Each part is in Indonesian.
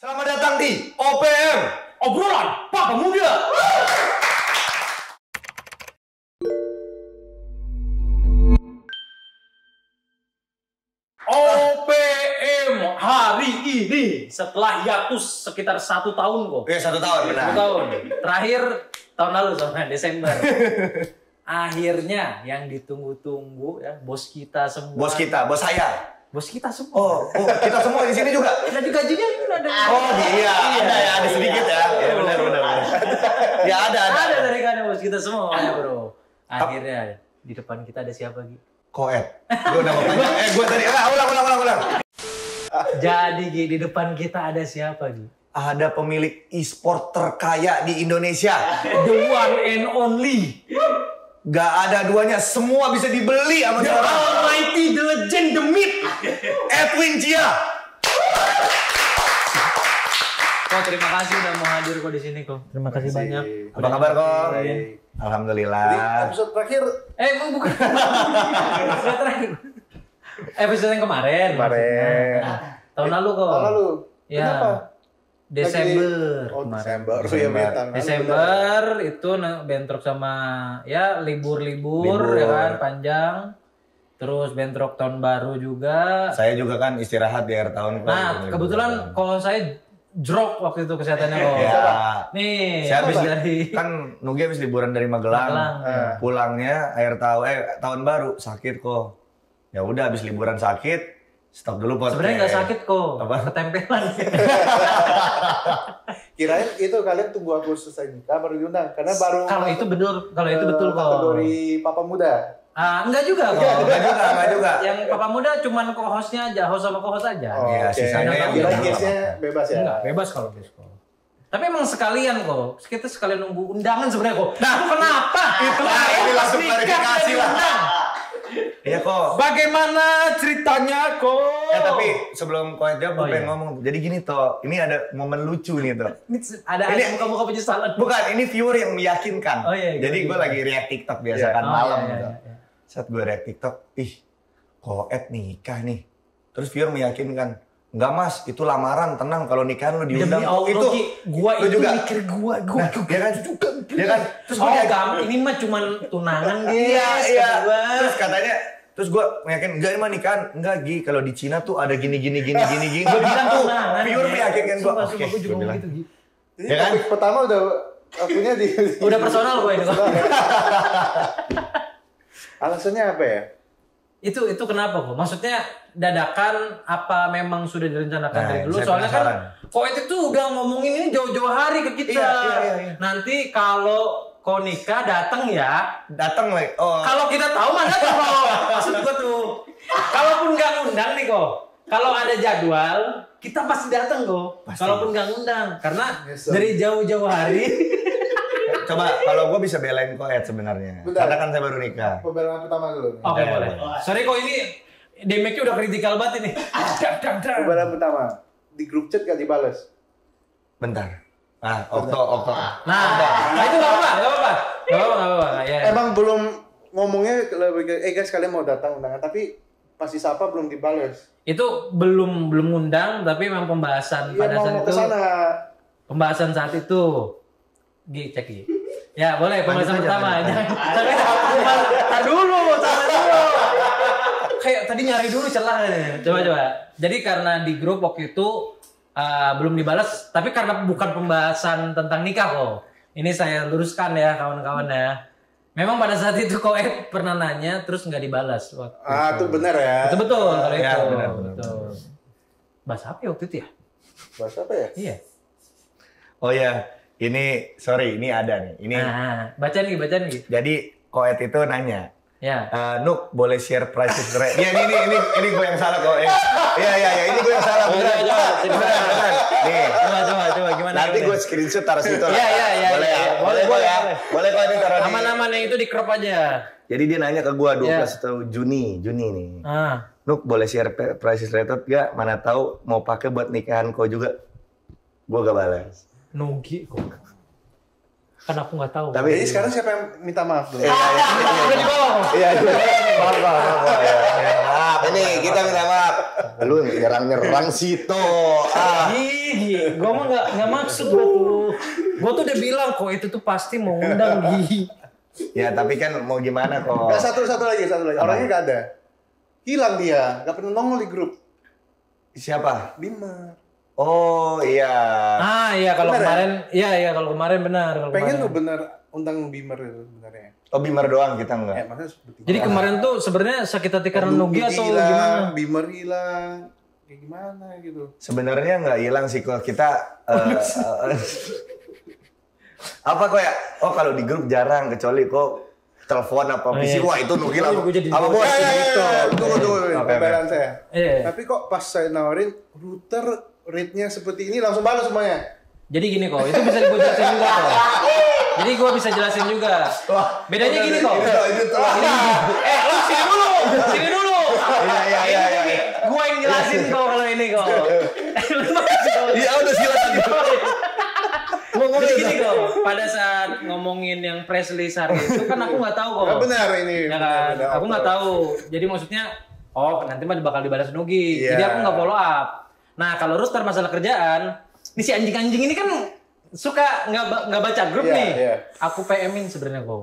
Selamat datang di OPM. Obrolan Papa Muda. OPM hari ini setelah hiatus sekitar satu tahun kok. Eh satu tahun benar. Satu tahun. Terakhir tahun lalu sama Desember. Akhirnya yang ditunggu-tunggu ya bos kita semua. Bos kita, bos saya. Bos kita semua. Oh, oh kita semua di sini juga. Gaji gajinya ada. Oh iya, ada ya, ada sedikit ya. Ya benar benar. benar. Ya ada ada. Ada dari kan bos kita semua ya bro. Akhirnya di depan kita ada siapa Gi? Koet. Gue udah mau panjang. Eh gue tadi. Ah, ulang ulang ulang ulang. Jadi Gi, di depan kita ada siapa Gi? Ada pemilik e-sport terkaya di Indonesia. The one and only. Gak ada duanya, semua bisa dibeli sama The orang. almighty, the legend, the myth. Edwin Chia. Kok terima kasih udah mau hadir kok di sini kok. Terima kasih banyak. Apa kabar kok? Alhamdulillah. episode terakhir Eh, emang bukan. Episode terakhir. Episode yang kemarin. Kemarin. maksudnya. Tahun lalu kok. tahun lalu. Ya. Kenapa? Desember. Oh, kemarin. Desember. Oh, iya, Desember. lalu, Desember itu bentrok sama ya libur-libur Libur. ya kan panjang. Terus bentrok tahun baru juga. Saya juga kan istirahat di akhir tahun. Nah, kebetulan kalau saya drop waktu itu kesehatannya kok. Ya. Nih, Saya habis habis dari kan Nugi habis liburan dari Magelang. Magelang. Eh, Pulangnya akhir tahun eh tahun baru sakit kok. Ya udah habis liburan sakit, stop dulu podcast. sebenarnya nggak sakit kok, Apa? ketempelan. Kirain itu kalian tunggu aku selesai nikah baru diundang karena baru kalau itu betul, kalau itu betul eh, kok. kategori papa muda. Ah, enggak juga kok. Enggak juga, enggak juga. Yang papa muda cuman co-hostnya aja, host sama co-host aja. Oh, Iya, oke. sisanya yang Kirain udah. guestnya bebas ya. Enggak, bebas kalau kok. Tapi emang sekalian kok. Kita sekalian nunggu undangan sebenarnya kok. Nah, kenapa? itu Kenapa pas langsung klarifikasi lah. Iya kok. Bagaimana ceritanya kok? Ya tapi sebelum kau jawab, gue Oh, pengen iya. ngomong. Jadi gini toh, ini ada momen lucu nih toh. Ini ada Ini- muka-muka penyesalan. Bukan, ini viewer yang meyakinkan. Oh, iya, Jadi gitu. gue lagi react TikTok biasa Iya. kan Oh, malam iya, iya, gitu. iya. Saat gue react TikTok, ih, koet nikah nih. Terus viewer meyakinkan, enggak mas, itu lamaran, tenang kalau nikahan lu diundang. Demi Allah, itu, Ki, gua itu juga. mikir gua, gua Nah, ya kan? juga. Ya kan? Terus oh, yakin, gam, ini mah cuman tunangan guys. Iya, iya. kata gua. Terus katanya, terus gue meyakin, enggak ini mah nikahan. Enggak, Gi, kalau di Cina tuh ada gini, gini, gini, gini, gini. Gue bilang tuh, ya. meyakinkan gue. Sumpah, Oke, sumpah, gua bilang. gitu, Gi. Ya kan? topik pertama udah akunya di Udah personal gue ini kok. Alasannya apa ya? Itu itu kenapa kok? Maksudnya dadakan apa memang sudah direncanakan Nah, dari dulu? Soalnya kan penasaran. kok itu tuh udah ngomongin ini jauh-jauh hari ke kita. Iya, iya, iya, iya. Nanti kalau kau nikah datang ya. Datang lagi. Oh, Kalau kita tahu mana tuh kok. Maksud gua tuh. Kalaupun nggak ngundang nih kok. Kalau ada jadwal, kita pasti datang kok. Kalaupun nggak ngundang, karena Nyesel. dari jauh-jauh hari. Coba kalau gue bisa belain koet sebenarnya. Karena kan saya baru nikah. Pembelaan pertama dulu. nih. Oke Boleh, boleh. boleh. Sorry kok ini damage-nya udah kritikal banget ini. Dang, dang, dang. Pembelaan pertama di grup chat gak dibales. Bentar. Ah, Okto, Okto. Nah, nah itu nggak apa-apa, nggak apa-apa, nggak apa-apa, nggak apa-apa. Ya. Emang belum ngomongnya lebih ke, eh guys kalian mau datang undangan tapi pasti sapa belum dibales. itu belum belum ngundang, tapi memang pembahasan Iya pada mau saat mau itu, ke sana. pembahasan saat itu. Gi, cek Gi. Ya boleh pembahasan Lanjut aja, pertama. Jangan, tapi tar dulu, tar dulu. Kayak tadi nyari dulu celah. Coba coba. Jadi karena di grup waktu itu uh, belum dibalas, tapi karena bukan pembahasan tentang nikah kok. Ini saya luruskan ya kawan-kawan ya. Memang pada saat itu Koet pernah nanya terus nggak dibalas waktu Ah, itu benar ya. itu betul kalau Ya, itu. benar, benar, betul. Bahas apa ya waktu itu ya? Bahas apa ya? Iya. Oh ya, ini sorry, ini ada nih. Ini Nah, baca nih, baca nih. jadi koet itu nanya, Ya. Eh, Nuk boleh share prices rate? Ya ini ini ini ini gue yang salah kok. Iya iya iya ini gue yang salah. Coba, Beneran, coba, coba. beneran, beneran. Nih, Coba, coba, coba gimana? nanti gue screenshot taruh situ. lah. Iya, iya, iya, Boleh iya. ya? Boleh, Boleh boleh, ya? boleh. Kok ini taruh di. Aman-aman yang itu di crop aja. Jadi dia nanya ke gue 12 Iya. atau Juni, Juni nih. Ah. Nuk boleh share prices rate gak? Mana tahu mau pakai buat nikahan kau juga. Gue gak balas. Nugi kok. kan aku nggak tahu. Tapi- Jadi sekarang siapa yang minta maaf dulu? Iya, iya, iya. Udah di bawah. Iya, iya. Maaf, maaf, maaf. Ya, ya. Maaf, ini kita minta maaf. Lu nyerang-nyerang Sito. Ah. Gigi, gue mah nggak nggak maksud gue tuh. Gue tuh udah bilang kok itu tuh pasti mau ngundang Gigi. Ya, tapi kan mau gimana kok. Nggak, satu satu lagi satu lagi. Orangnya nggak ada. Hilang dia, nggak pernah nongol di grup. Siapa? Bima. Oh, iya. Ah iya kalau Bener ya? kemarin, iya iya kalau kemarin benar. kalau Pengen kemarin. lu bener undang Bimer itu sebenarnya. Oh, Bimer doang kita Eh, enggak. maksudnya seperti Jadi kemarin tuh sebenarnya sakit hati karena Nugi atau gimana? Bimer hilang. Kayak gimana gitu. Sebenarnya nggak hilang sih kok kita eh, eh, apa kok ya? Oh, kalau di grup jarang kecuali kok telepon apa Oh, PC iya. wah itu apa, Gua jadi- apa bos Ya, ya, ya, gitu. ya, Tunggu, tunggu, pembelaan saya. Iya. Tapi kok pas saya nawarin router rate-nya seperti ini langsung balas semuanya. Jadi gini kok, itu bisa gue jelasin juga kok. Jadi gue bisa jelasin juga. Bedanya gini kok. Itu telah. Eh, lu sini dulu, sini dulu. Iya, iya, iya, iya. Gue yang jelasin kok kalau ini kok. Iya, udah silakan. Jadi gini kok, pada saat ngomongin yang press release hari itu kan aku nggak tahu kok. Nggak benar ini. Ya kan, aku nggak tahu. Jadi maksudnya, oh nanti mah bakal dibalas Nugi. Iya. Jadi aku nggak follow up. Nah kalau router masalah kerjaan, ini si anjing-anjing ini kan suka nggak nggak baca grup Iya, nih. iya. Aku PM-in sebenarnya kok.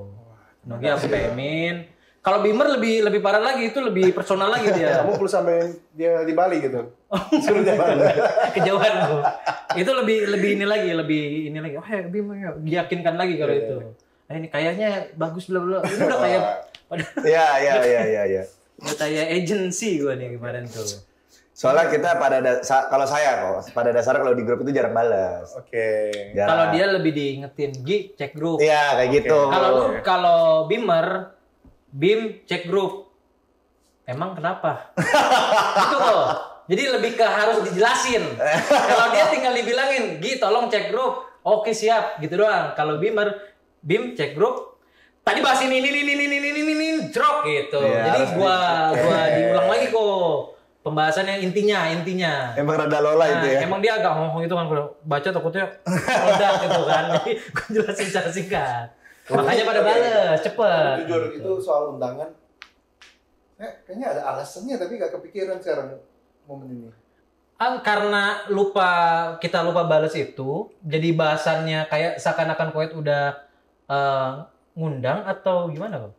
Nugi aku PM-in. Kalau Bimer lebih lebih parah lagi, itu lebih personal lagi dia. Kamu perlu sampai dia di Bali gitu. Suruh dia Bali. Kejauhan kok. Itu lebih lebih ini lagi, lebih ini lagi. Oh ya Bimer ya, diyakinkan lagi kalau itu. Nah ini kayaknya bagus bla bla. Ini udah kayak Iya, iya, iya, iya, iya. udah kayak agency gue nih kemarin tuh. Soalnya kita pada da- sa- kalau saya kok pada dasarnya kalau di grup itu jarang balas. Oke. Jarang. Kalau dia lebih diingetin, Gi cek grup. Iya, kayak gitu. Kalau lu kalau Bimer, Bim cek grup. Emang kenapa? gitu kok. Jadi lebih ke harus dijelasin. Kalau dia tinggal dibilangin, Gi tolong cek grup. Oke siap, gitu doang. Kalau Bimer, Bim cek grup. Tadi bahas ini ini ini ini ini ini ini, ini drop gitu. Iya, Jadi gua gua diulang lagi kok. Pembahasan yang intinya, intinya. Emang rada lola Nah, itu ya. Emang dia agak ngomong itu kan baca takutnya meledak gitu kan. Jadi gue jelasin secara singkat. Makanya pada bales cepet. Jujur itu soal undangan. Eh, kayaknya ada alasannya tapi gak kepikiran sekarang momen ini. Ah, karena lupa kita lupa bales itu, jadi bahasannya kayak seakan-akan Koet udah eh, ngundang atau gimana kok?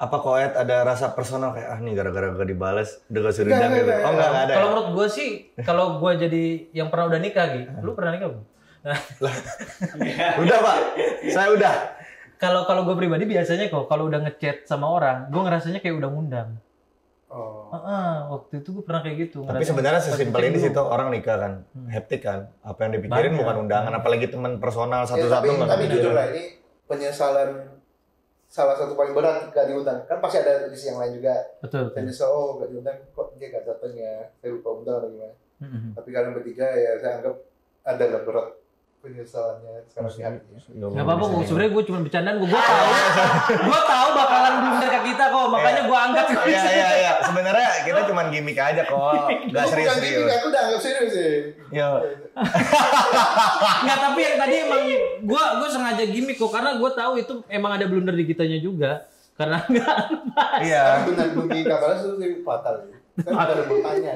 Apa koet ada rasa personal kayak ah nih gara-gara gak dibales udah gak suruh gitu. Oh enggak enggak ada. Kalau ya? menurut gue sih, kalau gue jadi yang pernah udah nikah gitu, lu pernah nikah belum? Nah, Udah, Pak. Saya udah. kalau kalau gue pribadi biasanya kok kalau udah ngechat sama orang, gue ngerasanya kayak udah ngundang. Oh. Heeh, waktu itu gue pernah kayak gitu. Tapi sebenarnya sesimpel ini sih tuh orang nikah kan, hektik kan. Apa yang dipikirin Banyak. bukan undangan, apalagi teman personal Ya, satu-satu tapi, nggak tapi kepikiran. jujur lah ini penyesalan salah satu paling berat gak diundang. Kan pasti ada sisi yang lain juga. Betul. Saya nyesel, oh gak diundang, kok dia gak datang ya. Saya lupa undang atau gimana. Mm-mm. Tapi kalian bertiga ya saya anggap ada lah berat penyesalannya sekarang di hatinya. Gak apa-apa, sebenarnya gue cuma bercandaan, gue tahu, gue tahu bakalan blunder ke kita kok, makanya gue angkat. Iya iya iya. Sebenarnya kita cuma gimmick aja kok, nggak bukan serius-serius. gini, aku udah anggap serius sih. Iya. Nggak, tapi yang tadi emang gue gue sengaja gimmick kok, karena gue tahu itu emang ada blunder di kitanya juga, karena nggak Iya. Kan benar bagi kabarnya itu fatal. Kan ada bertanya.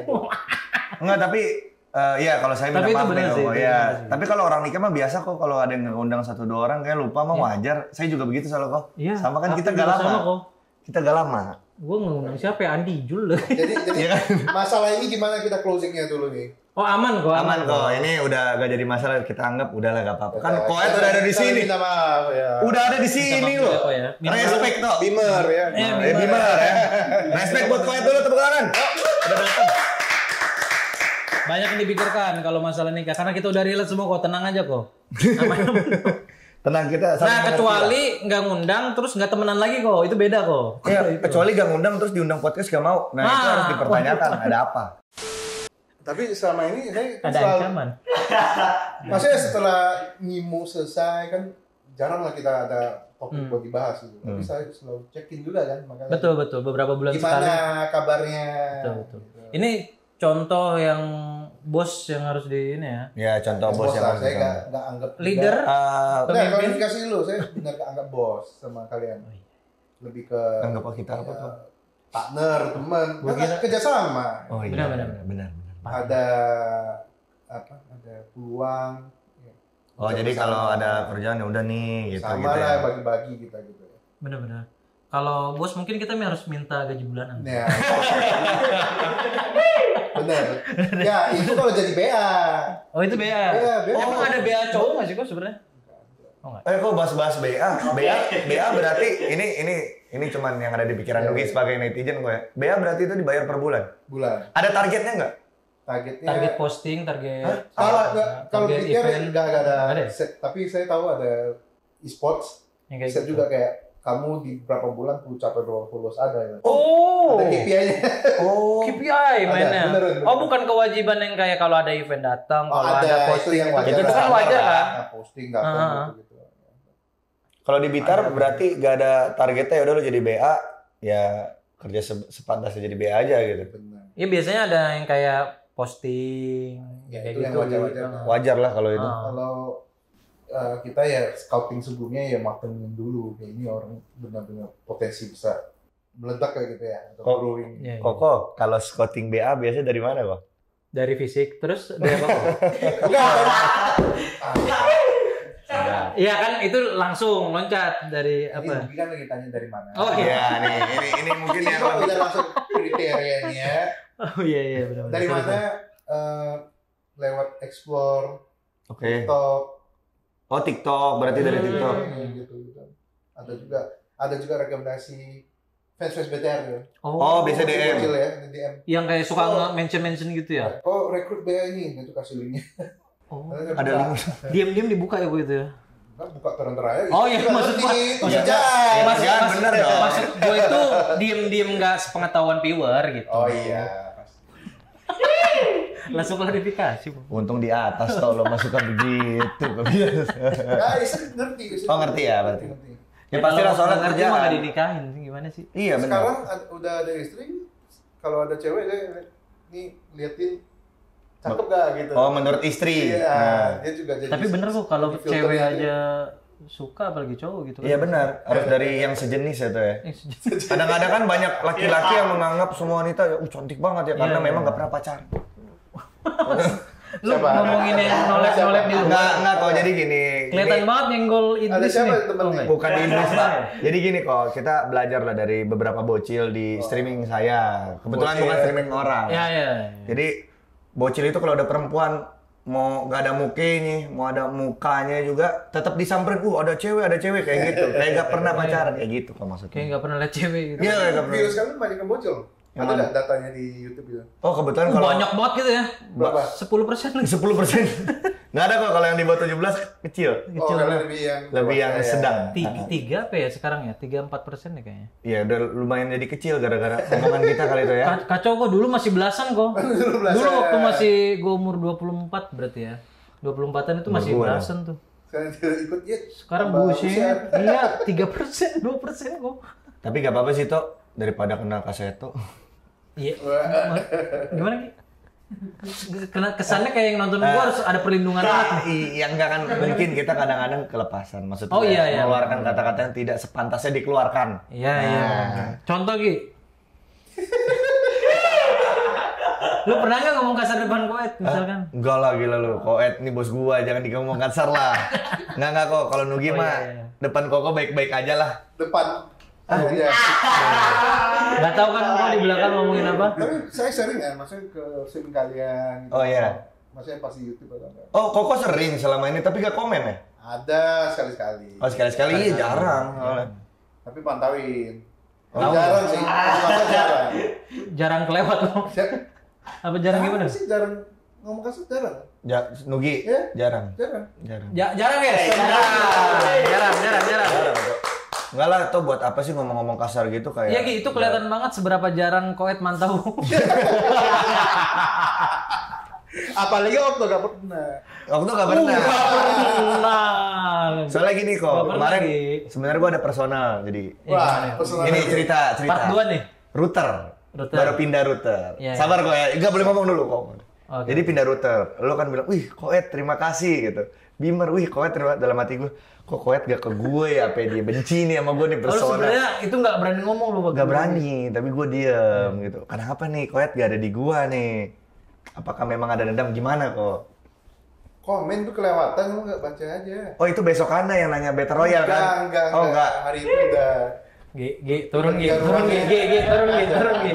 Enggak, tapi eh, iya kalau saya minta Tapi maaf sih, sih. Tapi kalau orang nikah mah biasa kok kalau ada yang ngundang satu dua orang kayak lupa mah wajar. Saya juga begitu soalnya kok. Iya, Sama kan aku kita gak sama lama. kok. Kita gak lama. Gue ngundang siapa ya Andi Jul. Jadi, jadi Iya kan? masalah ini gimana kita closingnya dulu nih? Oh aman kok, Aman kok. Ini udah gak jadi masalah kita anggap udahlah gak apa-apa. Kan Kita- Koet udah ada di sini. Minta maaf ya. Udah ada di sini loh. ya, ya. Respect toh. Bimer ya. Eh, Eh, Bimer ya. Respect buat Koet dulu tepuk tangan. Udah datang. Banyak yang dipikirkan kalau masalah nikah, karena kita udah relate semua kok, tenang aja kok. Tenang kita Nah mengerti kecuali nggak ngundang terus nggak temenan lagi kok itu beda kok. Iya, kecuali gak ngundang terus diundang podcast gak mau. Nah, itu Ah. harus dipertanyakan ada apa. Tapi selama ini saya Ada selalu, ancaman. maksudnya setelah Nimo selesai kan jarang lah kita ada topik Hmm. buat dibahas gitu. Tapi saya selalu check-in juga kan makanya. Betul betul beberapa bulan Gimana sekali. kabarnya? Betul betul. Ini contoh yang bos yang harus di ini ya. Ya contoh bos bos yang harus saya nggak nggak anggap Leader? Ah, Nah, klarifikasi dulu, saya benar nggak anggap bos sama kalian. Lebih ke anggap kita apa ya, tuh? partner, teman, kan kerjasama. Oh iya, Benar, benar, benar. benar, benar. Ada apa? Ada peluang. ya. Oh jadi kalau ada kerjaan ya udah nih gitu sama gitu lah ya. bagi-bagi kita gitu. Benar-benar. Kalau bos mungkin kita harus minta gaji bulanan. Ya. Bener. Ya, itu kalau jadi BA. Oh itu BA. Iya, BA. Emang ada BA cowok nggak sih kok sebenarnya? Oh enggak. Eh kok bahas-bahas BA? BA, BA berarti ini ini ini cuman yang ada di pikiran Nugi iya. sebagai netizen gue. BA berarti itu dibayar per bulan. Bulan. Ada targetnya nggak? Targetnya Target posting, target kalau nggak kalau target pikir event nggak nggak ada, Ada ya? set, tapi saya tahu ada e-sports yang kayak set gitu. juga kayak kamu di berapa bulan perlu capai berapa followers ada ya. Oh. Ada KPI-nya. Oh. KPI mainnya. bener, bener. Oh bukan kewajiban yang kayak kalau ada event datang, Oh, kalau ada, ada, itu posting yang itu, wajar. itu kan wajar kan? Nah, posting nggak Ah. perlu gitu. Kalau di Bitar Ada. berarti gak ada targetnya ya udah lu jadi BA ya kerja se- sepantasnya jadi BA aja gitu. Benar. Iya biasanya ada yang kayak posting, Ya, kayak itu yang gitu. wajar-wajar. gitu. Wajar lah kalau itu. Ah. Kalau uh, kita ya scouting sebelumnya ya matengin dulu kayak ini orang benar-benar potensi bisa meledak kayak gitu ya atau Oh. growing. Iya, iya. Koko, kalau scouting BA biasanya dari mana kok? Dari fisik, terus dari apa? kok? Enggak, Iya kan itu langsung loncat dari Ini apa? mungkin kan lagi tanya dari mana. Oh, iya. Iya nih, ini ini mungkin Ini yang kok udah langsung kriterianya Oh iya iya benar. dari mana eh, lewat explore Oke. TikTok Oh TikTok, berarti dari Hmm. TikTok. gitu gitu. Ada juga ada juga rekomendasi fans fans BTR ya. Oh, bisa DM. Kecil ya, DM. Yang kayak suka Oh. mention mention gitu ya? Oh, rekrut BA ini, itu kasih linknya. Oh. Ada link. Diam-diam dibuka ya begitu ya? Kan buka terang-terang aja. Oh iya maksud gua. Maksud kerjaan. Ya, maksud, maksud, bener dong. maksud gue itu diem-diem nggak sepengetahuan viewer gitu. Oh iya. Langsung klarifikasi. Bu. Untung di atas tau lo masukkan begitu. Nah, ngerti. Oh, ngerti ya, berarti. Ngerti. ya pasti lah soalnya mah nggak dinikahin sih gimana sih? Iya benar. Sekarang udah ada istri, kalau ada cewek dia nih liatin cakep gak gitu. Oh menurut istri. Iya, Nah. dia juga jadi Tapi bener kok kalau cewek aja suka apalagi cowok gitu. kan. Iya benar. Harus dari yang sejenis ya tuh ya. Kadang-kadang kan banyak laki-laki yang menganggap semua wanita ya, uh cantik banget ya karena Iya, memang iya. nggak pernah pacaran. Lu Siapa? ngomongin yang nolep-nolep di Enggak, luar. enggak kok. Jadi gini. Kelihatan ini- banget nyenggol Ada Idris siapa nih. temen Oh? Bukan di Inggris pak. Jadi gini kok, kita belajar lah dari beberapa bocil di streaming saya. Kebetulan Bocil. bukan streaming orang. Ya ya. Jadi bocil itu kalau ada perempuan mau nggak ada mukanya, mau ada mukanya juga tetap disamperin. Uh ada cewek, ada cewek kayak gitu. Kayak nggak pernah pacaran kayak gitu kok maksudnya. Kayak nggak pernah lihat cewek gitu. Iya kayak nggak pernah. Virus kalian banyak yang bocil. Yang Ada mana? datanya di YouTube gitu? Oh kebetulan Uh, kalau banyak banget gitu ya. Berapa? 10 persen lagi. 10 persen nggak ada kok kalau yang di bawah 17 kecil. Oh, Kecil kalian banget. lebih yang Lebih yang Ya, ya. sedang. Tiga, tiga apa ya sekarang ya? Tiga empat persen ya kayaknya. Iya udah lumayan jadi kecil gara-gara omongan kita kali itu ya. Ka- Kacau kok dulu masih belasan kok. Dulu belasan. Dulu waktu masih gue umur 24 berarti ya. 24-an itu Umur masih gua belasan tuh. Sekarang tidak ikut ya. Sekarang usia. Iya, 3 persen, 2 persen kok. Tapi gak apa-apa sih Tok daripada kena kaseto. Iya. Gimana Ki? Kena kesannya kayak yang nonton gua harus ada perlindungan anak nih. Yang enggak kan mungkin kita kadang-kadang kelepasan maksudnya Oh, iya, iya. mengeluarkan kata-kata yang tidak sepantasnya dikeluarkan. Iya, iya. Contoh Ki. Lu pernah nggak ngomong kasar depan koet misalkan? Enggak lah gila lu. Koet nih bos gua jangan ngomong kasar lah. Enggak enggak kok kalau Nugi Oh, mah iya, iya. depan Koko baik-baik aja lah. Depan. Ah, aja. Gak tahu kan kok di belakang ngomongin apa? Tapi saya sering ya, maksudnya ke streaming kalian. gitu. Oh, iya. Maksudnya pas di YouTube atau enggak? Oh, Koko sering selama ini tapi gak komen ya? Ada sekali-sekali. Oh, sekali-sekali iya jarang. soalnya. Tapi pantauin. Tahu. Jarang sih. Masa jarang. Jarang kelewat loh. Siap- Apa jarang gimana? sih jarang ngomong kasar jarang. Ja, Nugi Iya. jarang. Jarang. Jarang. Ja- jarang ya? Jarang, jarang, jarang, jarang. Jarang, Kok. Enggak lah, tuh buat apa sih ngomong-ngomong kasar gitu kayak Iya Ki, itu kelihatan banget seberapa jarang koet mantau. Apalagi waktu gak pernah. Waktu gak pernah. Nah. Soalnya gini kok, pernah, kemarin sebenarnya gua ada personal, jadi Iya, Wah, personal ini cerita cerita. Part 2 nih. Router. Router. Baru pindah router. Iya, Sabar kok ya, enggak boleh ngomong dulu kok. Oke. Jadi pindah rute. Lo kan bilang, wih Koet terima kasih gitu. Bimer, wih Koet terima dalam hati gue. Kok Koet gak ke gue ya? Apa dia benci nih sama gue nih Oh, persona. sebenarnya itu nggak berani ngomong lu Gak berani, tapi gue diem gitu. Kenapa nih Koet gak ada di gua nih? Apakah memang ada dendam gimana kok? Komen tuh kelewatan lu nggak baca aja. Oh itu besokannya yang nanya Battle Royale enggak, kan? enggak, oh enggak. Hari itu udah. G, G, turun G, Enggak, turun G. G, G, turun G, turun G.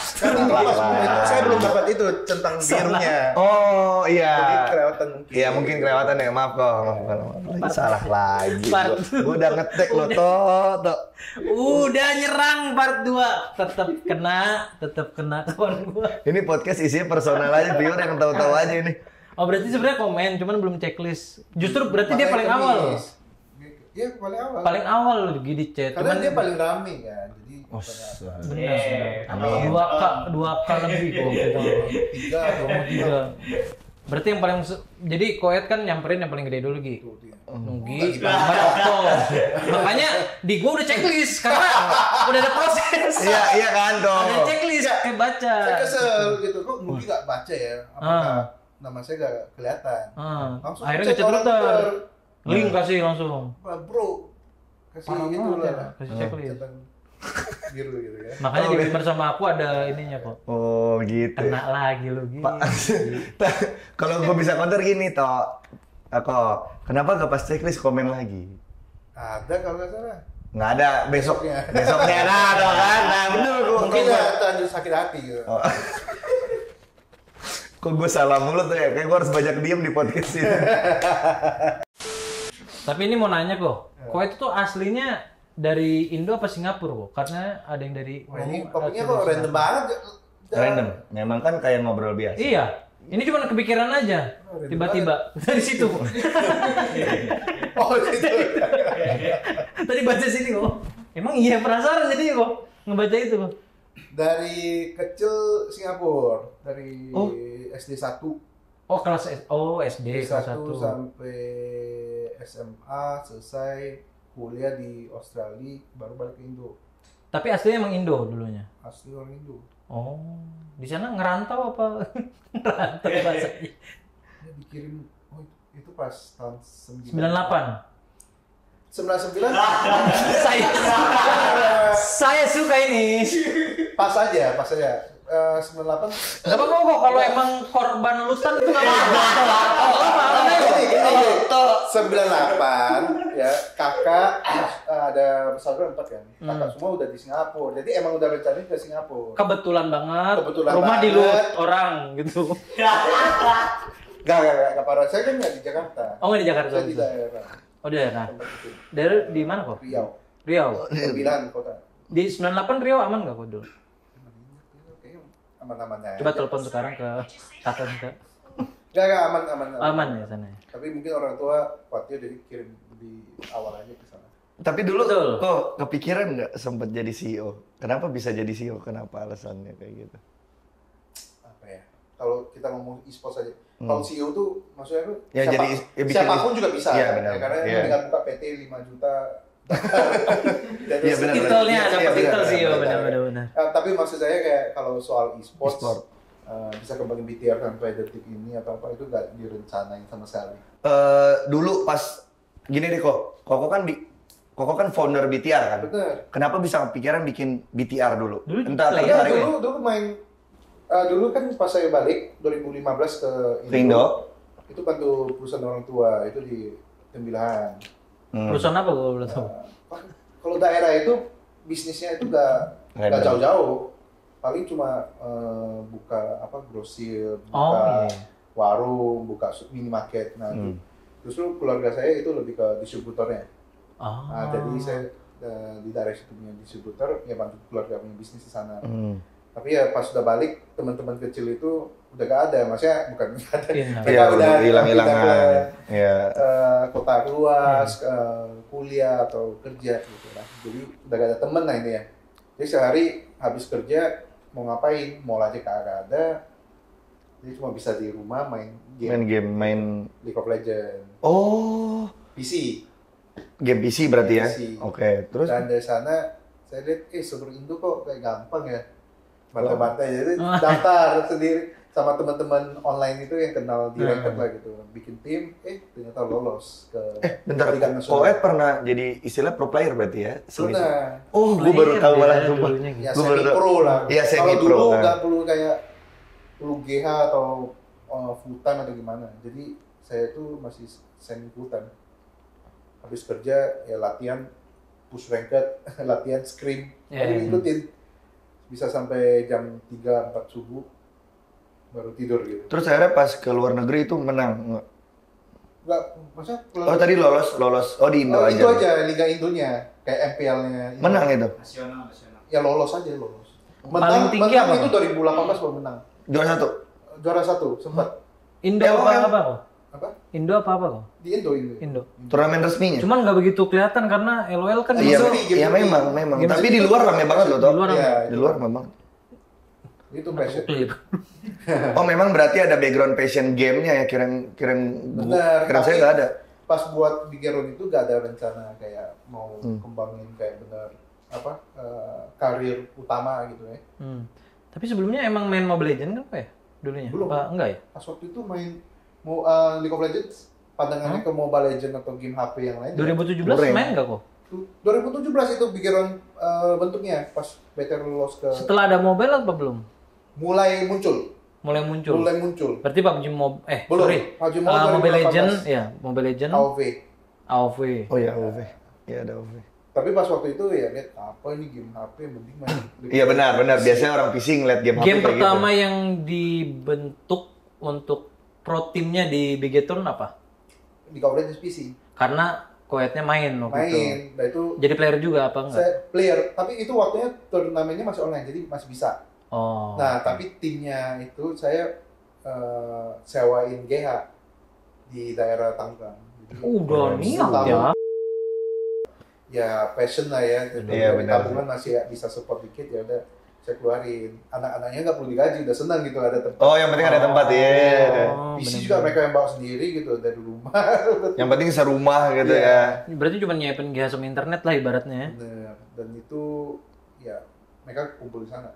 Itu pas momen itu saya belum dapat itu centang birunya. Oh Jadi iya. kelewatan mungkin. Iya mungkin kelewatan ya, maaf kok. Maaf, maaf, maaf. Salah lagi. Part. Gue udah ngetek lo toh, toh. Udah nyerang part 2. Tetap kena, tetap kena kawan gua. Ini podcast isinya personal aja, viewer yang tahu-tahu aja ini. Oh, berarti sebenarnya komen, cuman belum checklist. Justru berarti dia paling kemis. awal. Iya paling awal. Paling awal lagi di chat. Karena Cuman dia paling rame kan. Oh, benar. Amin. Dua k, dua k lebih kok. gitu. tiga atau Oh, tiga. Berarti yang paling jadi koet kan nyamperin yang paling gede dulu Gi. Nunggi, Bambang, Okto. Makanya di gua udah checklist karena udah ada proses. Iya, iya kan dong. Ada checklist kayak baca. Saya kesel gitu. Kok mungkin nggak baca ya? Apakah Ah. nama saya nggak kelihatan? Ah, Langsung akhirnya orang router. Twitter. Link kasih langsung. Bro. Kasih itu banget ya, lah. kasih checklist. Biru gitu ya. Makanya Oh, di udah. Bimer sama aku ada ininya kok. Oh gitu. Kena lagi lu Gi. Pak, kalau gue bisa counter gini toh, aku kenapa gak pas checklist komen lagi? Ada kalau nggak salah. Nggak ada besok Besoknya. besoknya ada kan? Nah bener gue Mungkin ya lanjut sakit hati gitu. Oh. Kok gue salah mulu tuh ya? Kayak gue harus banyak diem di podcast ini. Tapi ini mau nanya kok. Koet itu aslinya dari Indo apa Singapura kok? Karena ada yang dari Wah, ini topiknya asli kok random banget. Random. Memang kan kayak ngobrol biasa. Iya. Ini cuma kepikiran aja. Oh, Tiba-tiba dari situ. Oh gitu. Tadi baca sini kok. Emang iya penasaran jadi kok ngebaca itu kok. Dari kecil Singapura, dari Oh. SD 1 Oh kelas S- oh SD kelas 1 1. sampai SMA selesai kuliah di Australia baru balik ke Indo. Tapi aslinya emang Indo dulunya. Asli orang Indo. Oh, di sana ngerantau apa? ngerantau bahasanya. Dia dikirim oh itu pas tahun 98. 98. 99 saya saya suka ini. pas aja, pas aja. Eh, 98 Gak apa-apa kok kalau emang korban lutan itu gak apa-apa. gini, gini, gini. 98 ya kakak eh, ada bersaudara empat kan kakak Hmm. semua udah di Singapura jadi emang udah rencana ke Singapura Kebetulan banget. Kebetulan rumah di loot orang gitu. gak gak gak, gak parah saya kan nggak di Jakarta Oh nggak di Jakarta. saya di daerah Oh di daerah. Dari di mana kok? Riau Riau. pemilihan kota Di 98 Riau aman gak kok dulu? Aman-aman aja Coba telepon sekarang ke kakak kita. gak gak aman aman Aman ya sana. ya? tapi mungkin orang tua khawatir jadi kirim di awal aja ke sana Tapi dulu Betul. kok kepikiran nggak sempat jadi CEO? Kenapa bisa jadi CEO? Kenapa alasannya kayak gitu? apa ya kalau kita ngomong e-sports aja kalau CEO tuh maksudnya tuh Hmm. Ya, siapa, jadi ya bikin siapa pun juga bisa Iya, ya, benar. karena Iya. tinggal buka PT 5 juta Iya, terus- benar, Titelnya ada iya, titel benar, sih, benar, oh, benar. benar benar. Eh, tapi maksud saya kayak kalau soal e-sports E-sport. eh, bisa kembali BTR sampai detik ini apa apa itu nggak direncanain sama sekali Eh, dulu pas gini deh kok, Koko kan bi Koko kan founder BTR kan. bener Kenapa bisa kepikiran bikin BTR dulu? Dulu Entah ya, tertariknya. dulu dulu main eh, dulu kan pas saya balik 2015 ke Ke Indo. itu bantu perusahaan orang tua itu di Tembilahan Hmm. Perusahaan apa gue belum tahu. Kalau daerah itu bisnisnya itu nggak Nggak jauh-jauh paling cuma eh, buka apa grosir buka Oh iya. warung buka minimarket nah Hmm. justru keluarga saya itu lebih ke distributornya Oh. nah jadi saya eh, di daerah situ punya distributor ya bantu keluarga punya bisnis di sana Hmm. Tapi ya pas udah balik teman-teman kecil itu udah gak ada. Maksudnya bukan nggak ada. Iya, mereka Iya, udah hilang-hilangan. ke, Iya. eh, kota luas Hmm. eh, kuliah atau kerja gitu lah. Jadi udah gak ada temen lah ini ya. Jadi sehari habis kerja mau ngapain? Mau aja kagak ada. Jadi cuma bisa di rumah main Main game game, main League of Legends. Oh, PC game PC berarti ya? PC. Oke, terus? Dan dari sana saya lihat eh server Indo kok kayak gampang ya mata-mata jadi daftar sendiri sama teman-teman online itu yang kenal di Hmm. lah gitu bikin tim eh ternyata lolos ke Eh, bentar. Liga Nasional. Koet pernah jadi istilah pro player berarti ya? Pernah. Oh, gue baru tahu malah dia sumpah. gitu. ya Gua baru semi tahu. pro lah Iya, semi kalau pro, dulu kan. nggak perlu kayak perlu GH atau uh, full time atau gimana jadi saya tuh masih semi full time habis kerja ya latihan push ranked latihan scrim Iya, Jadi iya. Bisa sampai jam 3 4 subuh baru tidur gitu Terus akhirnya pas ke luar negeri itu menang. nggak? Enggak, masa Oh tadi lolos, lolos. Oh di Indo Oh, aja. itu aja Liga Indonya kayak MPL-nya. Menang itu. nasional nasional Ya lolos aja lolos. Paling tinggi menang apa, itu Bang? 2018 baru menang. Juara satu. Juara satu sempat. Indo apa apa? Apa? Indo apa apa kok? Di Indo Indo. Indo. Turnamen resminya. Cuman nggak begitu kelihatan karena LOL kan Iya, iya memang, memang. Game Tapi di luar rame banget loh, di toh. luar Iya, Di luar memang. Itu passion. Oh memang berarti ada background passion gamenya ya kirain kirain gua- Benar. kirain saya nggak ada. Pas buat Bigeron itu gak ada rencana kayak mau Hmm. kembangin kayak bener apa eh, karir utama gitu ya. Hmm. Tapi sebelumnya emang main Mobile Legends kan apa ya? Dulunya? Belum. Apa enggak ya? Pas waktu itu main mau eh, League of Legends pandangannya ke Mobile Legends atau game HP yang lain. ya. 2017 Goreng. main nggak kok? Tuh, 2017 itu Bigeron eh, bentuknya pas BTR lolos ke Setelah ada mobile apa belum? mulai muncul, Mulai muncul. mulai muncul. Berarti PUBG Mob eh Belum. sorry. PUBG Uh, Mobile Mobile 2018. Legend ya, Mobile Legend AOV. AOV. Oh ya OV. Iya ada OV. Tapi pas waktu itu ya lihat apa ini game HP penting main. Iya benar benar. Biasanya orang PC ngeliat game, Game HP kayak pertama gitu. yang dibentuk untuk pro timnya di Bigetron apa? League of Legends PC. Karena koetnya main waktu itu. Main. Nah itu Jadi player juga apa enggak? saya player, tapi itu waktunya turnamennya masih online jadi masih bisa. Oh. Nah, tapi timnya itu saya eh, sewain GH di daerah Tangerang. Jadi, Udah niat ya. ya passion lah ya Iya, dari benar. tabungan masih ya bisa support dikit ya udah saya keluarin anak-anaknya nggak perlu digaji udah senang gitu ada tempat Oh yang penting ada tempat ya. Oh, PC bener-bener. juga mereka yang bawa sendiri gitu dari rumah Yang penting serumah gitu Iya. ya. Berarti cuma nyiapin GH sama internet lah ibaratnya ya. Bener. dan itu ya mereka kumpul di sana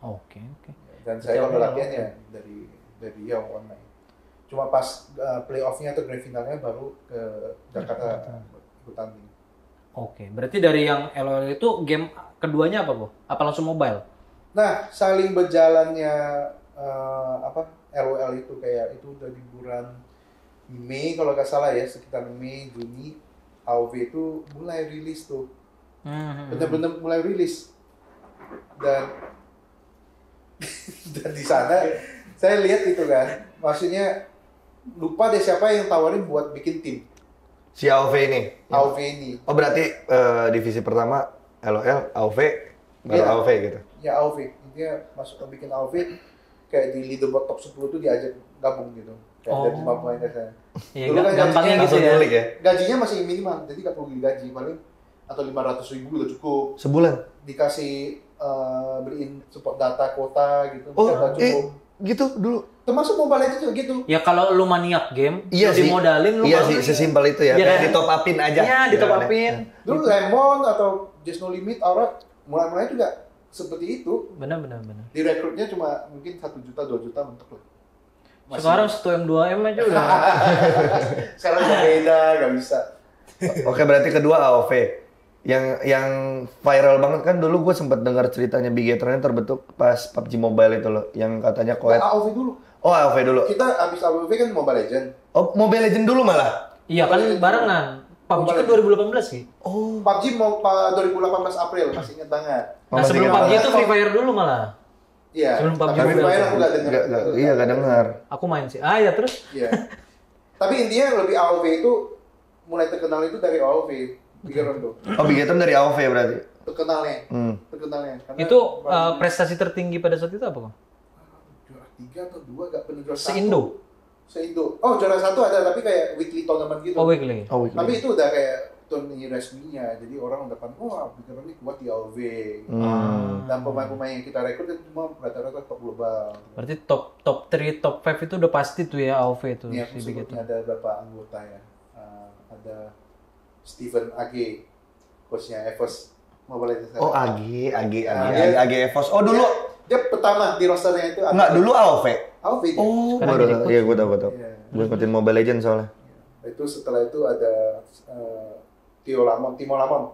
Oke, oke. dan saya kalau latihannya dari dari ya online cuma pas uh, playoffnya atau grand finalnya baru ke Jakarta ikut Oke, berarti dari yang LOL itu game keduanya apa, Bu? Apa langsung mobile? Nah, saling berjalannya eh, apa LOL itu kayak itu udah di bulan Mei kalau nggak salah ya sekitar Mei Juni AOV itu mulai rilis tuh Hmm. bener-bener mulai rilis dan dan di sana saya lihat itu kan maksudnya lupa deh siapa yang tawarin buat bikin tim Si AOV ini. AOV ini Oh berarti eh, divisi pertama LOL, AOV, baru Iya. AOV gitu. ya AOV intinya masuk ke bikin AOV kayak di leaderboard top 10 tuh diajak gabung gitu kayak Oh. dari lima pemain saya Iya, Dulu kan gampangnya gitu Langsung ya. ya. gajinya masih minimal jadi nggak perlu digaji paling atau lima ratus ribu udah cukup Sebulan. dikasih eh, beliin support data kuota gitu Oh, eh, cukup gitu dulu. Termasuk mobile legends juga gitu Ya kalau lu maniak game, Iya lu sih. dimodalin lu Iya sih, sesimpel itu ya. Iya Kayak kan? di top upin aja. Iya, di top upin. dulu lemon atau just no limit aura mulai-mulai juga seperti itu Benar benar benar. direkrutnya cuma mungkin satu juta dua juta mentok lah Masih- Sekarang 1 M 2 M aja udah. sekarang udah beda nggak bisa Oke, berarti kedua AOV. Yang yang viral banget kan dulu gue sempat dengar ceritanya Bigetron terbentuk pas PUBG Mobile itu loh, yang katanya koet. Nah, AOV dulu Oh, AOV dulu. kita abis AOV kan mobile legend Oh, Mobile Legend dulu malah. Iya kan barengan. PUBG kan 2018 sih. Oh. PUBG mau pa- 2018 April masih ingat banget Nah, Masih sebelum PUBG itu Free Fire dulu malah. Iya. Sebelum PUBG. Free Fire aku nggak dengar. Nggak- nggak- iya, gak dengar. Aku main sih. Ah ya terus. Iya. Tapi intinya lebih AOV itu mulai terkenal itu dari AOV. Bigeron tuh. Oh, Bigetron dari AOV berarti. Terkenalnya. Hmm. Terkenalnya. Karena Itu uh, prestasi tertinggi pada saat itu apa kok? Tiga atau dua gak pernah juara Se-Indo? satu. Se-Indo. Oh juara satu ada tapi kayak weekly tournament gitu. Oh weekly. Oh, weekly. Tapi itu udah kayak turni resminya. Jadi orang udah kan, wah Bigeron ini kuat di AOV. Hmm. Dan pemain-pemain yang kita rekrut itu semua rata-rata top global. Berarti top top 3, top 5 itu udah pasti tuh ya AOV itu Ini si aku Big itu. sebutnya ada beberapa anggota ya. Uh, ada Steven Age, coachnya Evos Mobile Legends. Oh, AG, AG, AG, Ah, AG, dia- AG Evos. Oh, dulu Dia pertama di rosternya itu ada Enggak, dulu AOV. AOV dia. Oh, baru jadi iya gue tau, gue tau. Iya. Gue ngikutin Mobile Legends soalnya. Nah, itu setelah itu ada eh, Tio Lamon, Timo Lamon,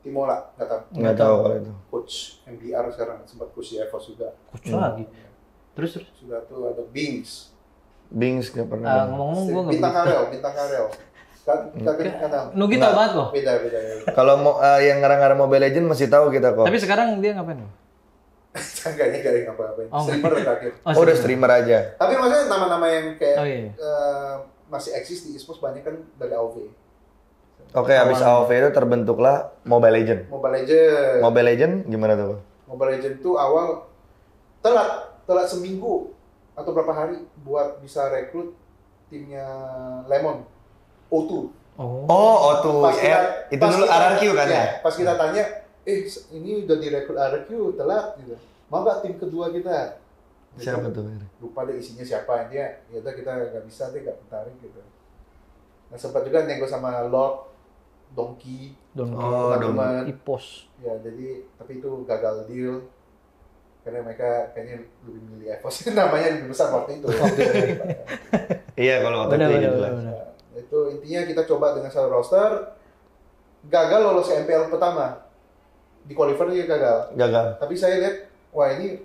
Timola, nggak tahu. Nggak tahu kalau itu. Coach MBR sekarang sempat coach di Evos juga. Coach lagi. Terus terus. Sudah tuh ada Bings, Bings nggak Ah, pernah. ngomong-ngomong gue nggak bintang. Karel, bintang Karel. Kan kita kan kenal. Nugi tau banget loh. Beda beda. Kalau mau eh, yang ngarang-ngarang Mobile Legends masih tahu kita kok. Tapi sekarang dia ngapain loh? Sangkanya gak ada yang apa-apain. Oh, Streamer terakhir. Oh, udah streamer aja. Tapi maksudnya nama-nama yang kayak Oh, iya. eh, masih eksis di esports banyak kan dari AOV. Oke, habis AOV itu terbentuklah Mobile Legend. Mobile Legends. Mobile Legend gimana tuh? Mobile Legends tuh awal telat, telat seminggu atau berapa hari buat bisa rekrut timnya Lemon O2. Oh. Oh, Otu. Pas Eh, kita- itu pas dulu RRQ kan iya, ya? Pas kita tanya, eh ini udah direkrut RRQ telat gitu. Mau nggak tim kedua kita? Gitu. Siapa tuh? Lupa deh isinya siapa dia. Ya udah kita nggak bisa deh nggak tertarik gitu. Nah sempat juga nego sama Lord, Donkey, Don Oh, teman-teman. Ipos. Ya jadi tapi itu gagal deal karena mereka kayaknya lebih milih Evos namanya lebih besar waktu itu. Iya, kalau waktu itu jelas. benar. Nah, itu intinya kita coba dengan satu roster gagal lolos ke MPL pertama di qualifier dia gagal Gagal. tapi saya lihat wah ini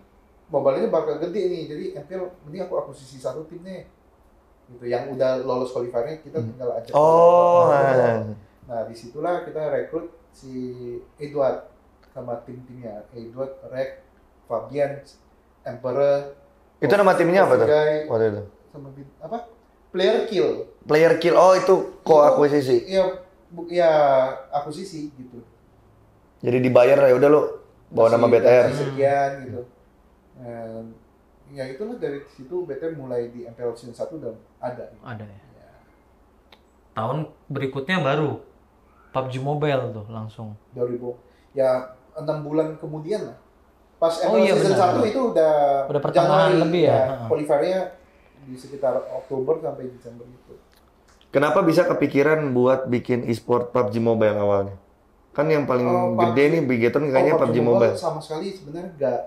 mobile ini bakal gede nih jadi MPL mending aku akuisisi satu tim nih gitu yang udah lolos qualifiernya kita tinggal aja Oh, nah, ah. nah di situlah kita rekrut si Edward sama tim-timnya Edward, Rek, Fabian, Emperor itu nama timnya apa tuh? Waktu itu. sama apa player kill Player kill. Oh, itu kok akuisisi. Iya, ya akuisisi gitu. Jadi dibayar ya udah lu bawa nama BTR. sekian gitu. Dan, ya itulah dari situ BTR mulai di MPL season 1 udah ada. Ada ya. Tahun berikutnya baru PUBG Mobile tuh langsung. 2000 ya enam bulan kemudian lah. Pas Oh MPL iya, season benar. 1 itu udah Udah pertengahan Januari, lebih ya? Heeh. Qualifiernya di sekitar Oktober sampai Desember gitu. Kenapa bisa kepikiran buat bikin e-sport PUBG Mobile awalnya? Kan yang paling Oh, gede PUBG. nih Bigeton kayaknya Oh, PUBG Mobile. sama sekali sebenarnya gak,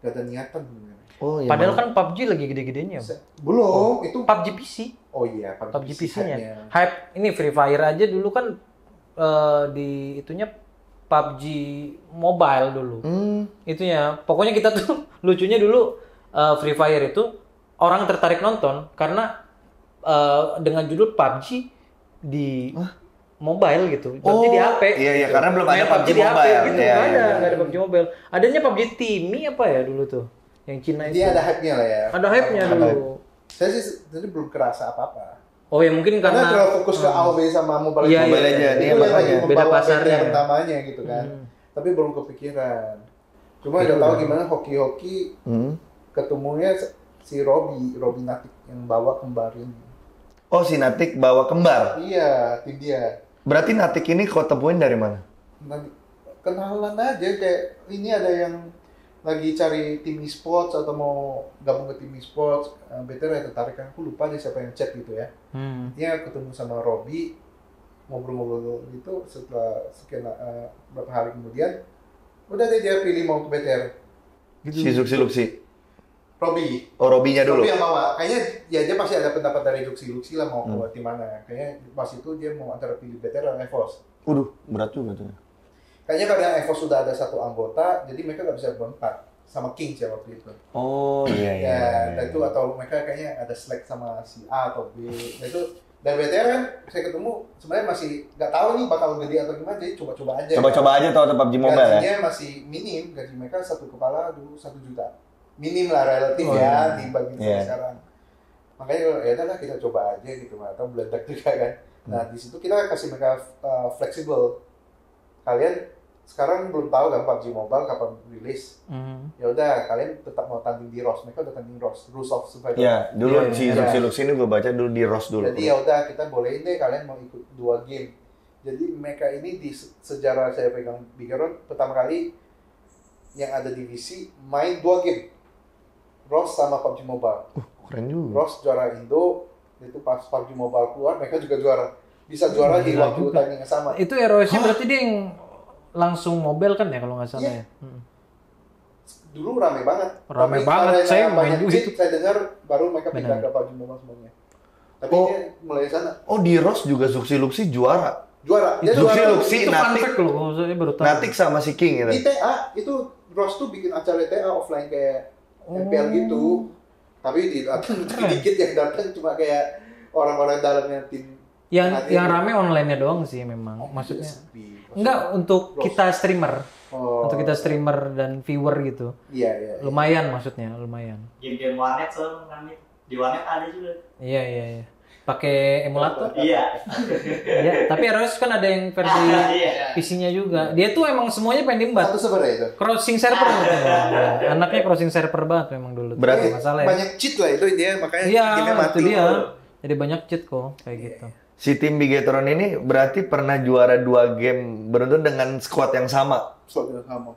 gak ada niatan sebenarnya. Oh, iya. Padahal kan PUBG lagi gede-gedenya. Belum, itu PUBG PC. oh iya PUBG PC-nya. PC-nya. Hype ini Free Fire aja dulu kan eh, di itunya PUBG Mobile dulu. Hmm. Itunya. Pokoknya kita tuh lucunya dulu eh, Free Fire itu orang tertarik nonton karena eh, dengan judul PUBG di mobile gitu. PUBG di Oh, HP. iya, iya, gitu. karena belum ada PUBG di HP Mobile. gitu. Iya, nggak iya, ada, iya. nggak ada PUBG Mobile. Adanya PUBG Timi apa ya dulu tuh? Yang Cina itu. Dia ada hype-nya lah ya. Ada hype-nya Ada dulu. hype. Saya sih jadi belum kerasa apa-apa. Oh ya mungkin Karena, karena, terlalu fokus ke AOV sama Mobile Iya. Mobile iya, yang lagi makanya. membawa Beda pasarnya. BTR utamanya gitu kan. Hmm. Tapi belum kepikiran. Cuma udah tahu gimana hoki-hoki Hmm. ketemunya si Robby, Robby Natik yang bawa kembarin. Oh, si Natik bawa kembar. Iya, tim dia. Berarti Natik ini kau temuin dari mana? Kenalan aja kayak ini ada yang lagi cari tim e-sports atau mau gabung ke tim e-sports, uh, BTR ya tertarik aku lupa deh siapa yang chat gitu ya. Hmm. dia ketemu sama Robby ngobrol-ngobrol gitu setelah sekian eh, beberapa hari kemudian udah deh dia pilih mau ke BTR Si Zuxi Luxi. Robby Oh, Robinya dulu. Robby yang bawa kayaknya ya dia pasti ada pendapat dari Luxi Luxi lah mau Hmm. ke tim mana kayaknya pas itu dia mau antara pilih BTR dan EVOS Waduh, berat juga tuh. kayaknya karena EVOS sudah ada satu anggota jadi mereka nggak bisa berempat sama King ya waktu itu Oh, iya iya. ya iya. dan itu atau mereka kayaknya ada select sama si A atau B dan itu dan BTR kan saya ketemu sebenarnya masih nggak tahu nih bakal gede atau gimana jadi coba-coba aja Coba-coba aja tuh atau PUBG Mobile ya. gajinya masih minim gaji mereka satu kepala dulu satu juta minim lah relatif Oh, ya iya. dibanding Iya. sekarang makanya ya udahlah kita coba aja gitu atau beledak juga kan nah Hmm. di situ kita kasih mereka uh, fleksibel kalian sekarang belum tahu kan PUBG Mobile kapan rilis Hmm. ya udah kalian tetap mau tanding di ROS mereka udah tanding ROS Rules of Survival Iya, dulu Iya, si. Zuxi Luxi ini gue baca dulu di ROS dulu. jadi ya udah kita bolehin deh kalian mau ikut dua game jadi mereka ini di se- sejarah saya pegang Bigeron pertama kali yang ada divisi main dua game ROS sama PUBG Mobile Keren juga. ROS juara Indo itu pas PUBG Mobile keluar mereka juga juara bisa juara di waktu timing yang sama Itu ROS-nya berarti dia yang langsung mobile kan ya kalau nggak salah Iya. ya. Hmm. dulu rame banget. Rame Tapi banget, saya main banyak juga itu. Saya dengar baru mereka pindah ke PUBG Mobile semuanya. Tapi Oh. dia mulai sana Oh di Ros juga Zuxi Luxi juara. juara. Dia Zuxi juara. Luxi, Itu Natik, fact loh, maksudnya baru tahu. Natik sama si King Di gitu. TA itu Ross tuh bikin acara TA offline kayak MPL gitu. Tapi di dikit-dikit yang datang cuma kayak orang-orang dalamnya tim Yang yang rame online-nya doang sih memang. Oh, Maksudnya sepi. enggak untuk kita streamer, Oh, untuk kita streamer dan viewer gitu. Iya, iya. iya. Lumayan maksudnya, lumayan. Game-game warnet soalnya. Di warnet ada juga. Iya, iya, iya. Pakai emulator. Iya. Iya, tapi ROS kan ada yang versi Iya. PC-nya juga. Dia tuh emang semuanya pengen diembat. Satu sebenarnya itu. Crossing server gitu. Ya, Anaknya crossing server banget memang dulu. Berarti masalah ya. Banyak cheat lah itu dia makanya Iya, gamenya mati. itu dia. Jadi banyak cheat kok kayak gitu. Si tim Bigetron ini berarti pernah juara dua game beruntun dengan squad yang sama. Suatu yang sama.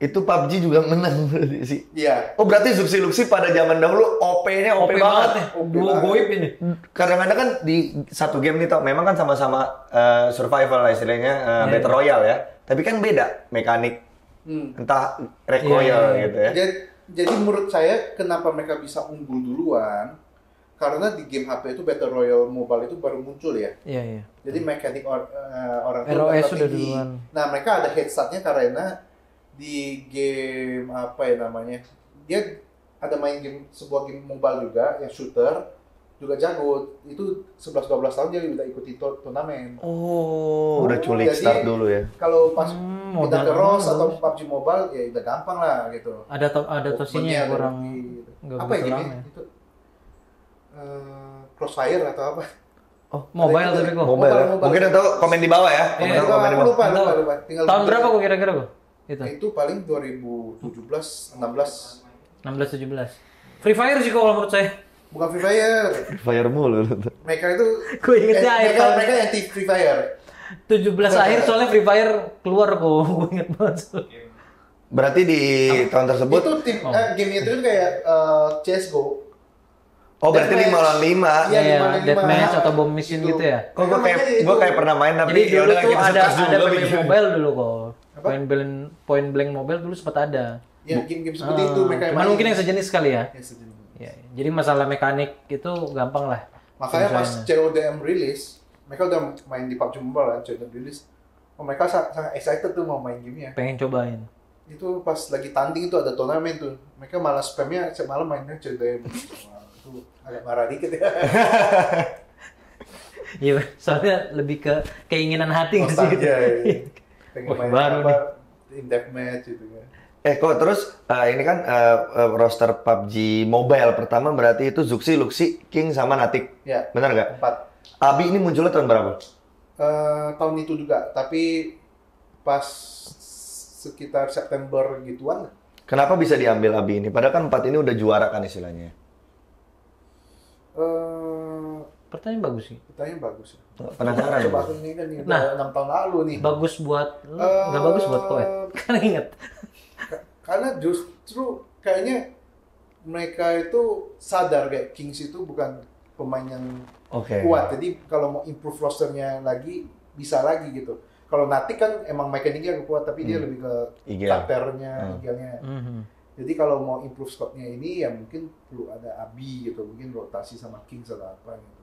Itu PUBG juga menang berarti sih. Iya. Oh berarti Zuxi Luxi pada zaman dahulu OP-nya OP, OP banget. banget ya. OP Dua goib ini. Kadang-kadang kan di satu game nih tau, memang kan sama-sama eh, survival lah istilahnya eh, Iya. Battle Royale ya. Tapi kan beda mekanik. Hmm. Entah Red Iya, iya. gitu ya. Jadi, jadi menurut saya kenapa mereka bisa unggul duluan? Karena di game HP itu Battle Royale Mobile itu baru muncul ya. Iya, iya. Jadi mekanik or- eh, orang itu ROS sudah tinggi. duluan. Nah mereka ada head start-nya karena di game apa ya namanya? Dia ada main game sebuah game mobile juga yang shooter juga jago. Itu 11-12 tahun dia udah ikuti tur- turnamen. Oh, udah culik jadi- start dulu ya. Kalau pas Hmm, modal ke ROS atau. PUBG Mobile ya udah gampang lah gitu. Ada to ada tosinya kurang gitu. apa ya game lama. itu? Eh, Crossfire atau apa? Oh, mobile tapi kok. Mobile, ya. mobile. Mungkin yang tahu komen di bawah ya. Komen Iya, Lupa, komen di bawah. lupa, lupa, lupa. Tinggal Tahun berapa kok kira-kira kok? Itu. Itu paling 2017, 16. 16 17. Free Fire sih kok kalau menurut saya. Bukan Free Fire. Fire mulu. Mereka itu Gue ingetnya eh, akhir mereka, tahun mereka anti Free Fire. 17 akhir soalnya Free Fire keluar kok. Gue inget banget. Berarti di tahun tersebut Itu tim Oh. eh, game itu kayak eh, CS:GO. Oh, berarti. 5 lawan 5. Iya, Iya, lima lima. deathmatch atau bomb mission gitu ya? Kok gue kayak Makanya gue kayak pernah main tapi Jadi ya dulu udah tuh kita ada ada PB. Mobile dulu kok. Apa? Point blank point blank mobile dulu sempat ada. Ya, game-game seperti Ah, itu mereka Cuman main. mungkin yang sejenis kali ya. Ya, sejenis. Ya, jadi masalah mekanik itu gampang lah. Makanya pas. CODM rilis, mereka udah main di PUBG Mobile kan, CODM rilis. Oh, mereka sangat, sangat excited tuh mau main gamenya. pengen cobain. Itu pas lagi tanding itu ada turnamen tuh. Mereka malah spamnya semalam mainnya CODM. Agak marah dikit ya. Iya, soalnya lebih ke keinginan hati nggak sih? Nostalgia ya. Pengen Wah, main baru apa, in deathmatch gitu kan. Eh kok terus eh, ini kan eh, roster PUBG Mobile pertama berarti itu Zuxi, Luxi, King sama Natik. Ya, Benar nggak? empat. Abi ini munculnya tahun berapa? Eh, tahun itu juga, tapi pas sekitar September gituan Kenapa bisa diambil Abi ini? Padahal kan empat ini udah juara kan istilahnya. Eh Pertanyaan bagus sih. pertanyaan bagus. Penasaran. Coba aku ini kan nih, Nah. enam tahun lalu nih. Bagus buat lu, Eh, nggak bagus buat koet. Kan inget. Ka- Karena justru kayaknya mereka itu sadar kayak Kings itu bukan pemain yang Oke. kuat. Jadi kalau mau improve rosternya lagi bisa lagi gitu. Kalau Natik kan emang mekaniknya kuat tapi dia Hmm. lebih ke karakternya, Hmm. igelnya. Mhm. Jadi kalau mau improve squadnya ini ya mungkin perlu ada Abi gitu, mungkin rotasi sama Kings atau apa gitu.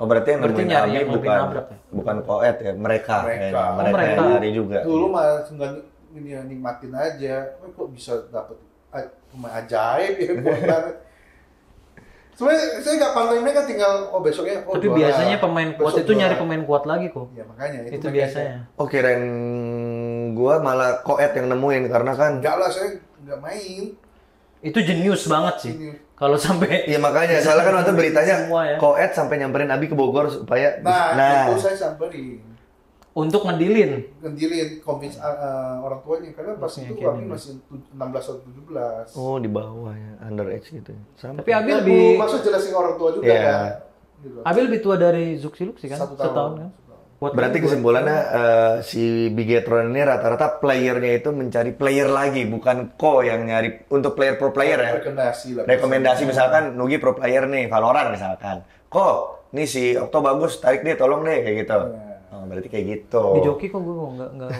Oh berarti yang Berarti nyari Abi yang bukan nabrak ya? bukan Koet ya, mereka. Mereka. Oh, mereka, mereka. yang nyari juga. Dulu mah nggak ini ya, nikmatin aja, oh, kok bisa dapet ah, pemain ajaib ya banget. Sebenarnya saya nggak pantau mereka tinggal oh besoknya oh Tapi juara. biasanya pemain kuat Besok itu nyari pemain kuat lagi kok. Ya makanya itu, Itu biasanya. Oh kirain gua malah Koet yang nemuin karena kan Enggak lah saya nggak main. Itu jenius banget sih. Kalau sampai Iya makanya, soalnya kan waktu beritanya Semua ya. Koet sampai nyamperin Abi ke Bogor supaya Nah, itu saya samperin. untuk ngedilin. Ngedilin convince uh, uh, orang tuanya karena pas Oke, itu oke. masih tu- 16 atau 17. Oh di bawah ya, underage gitu. ya. Sama. Tapi Abi Ya, lebih maksud jelasin orang tua juga Iya. kan. Gitu. Abi lebih tua dari Zuxi Luxi kan? Satu tahun. Setahun kan? Kuat Berarti kesimpulannya eh, si Bigetron ini rata-rata playernya itu mencari player lagi, bukan ko yang nyari untuk player pro player ya. Rekomendasi lah. Rekomendasi misalkan Nugi pro player nih, Valorant misalkan. Ko, nih si Okto bagus, tarik deh, tolong deh kayak gitu. Iya. Oh, berarti kayak gitu. Di joki kok gue nggak nggak.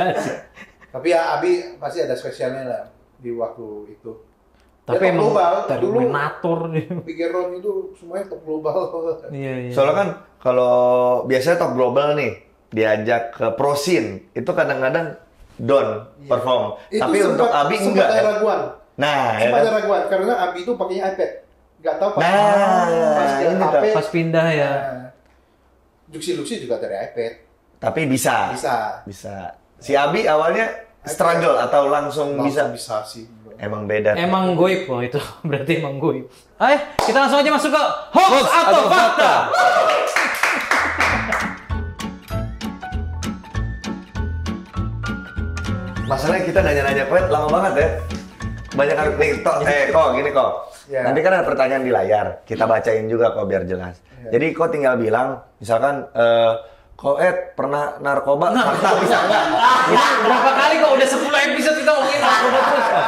Tapi ya Abi pasti ada spesialnya lah di waktu itu. Tapi Ya, top emang global. Dulu Terminator nih. Pigeron itu semuanya top global. Iya, iya. Soalnya kan kalau biasanya top global nih diajak ke pro scene itu kadang-kadang down Iya. perform. Itu Tapi sempat- untuk Abi enggak. ada ya? raguan. Nah, ya Sempat kan? ada raguan karena Abi itu pakainya iPad. Gak tahu pas Nah, pas ini HP. tuh. Pas pindah ya. Nah, Juksi Luxi juga dari iPad. tapi bisa. Bisa. Bisa. Si Abi awalnya struggle atau langsung bisa? Langsung bisa sih. Emang beda. Emang goib loh itu. Berarti emang goib. Ayo, kita langsung aja masuk ke hoax, atau, fakta. Masalahnya kita nanya-nanya koet lama banget ya. Banyak harus nih, kok, eh kok gini kok. Ya. Nanti kan ada pertanyaan di layar, kita bacain juga kok biar jelas. Jadi kok tinggal bilang, misalkan eh kok Ed pernah narkoba, fakta bisa nggak? Ini berapa kali kok udah 10 episode kita ngomongin narkoba terus. Pak.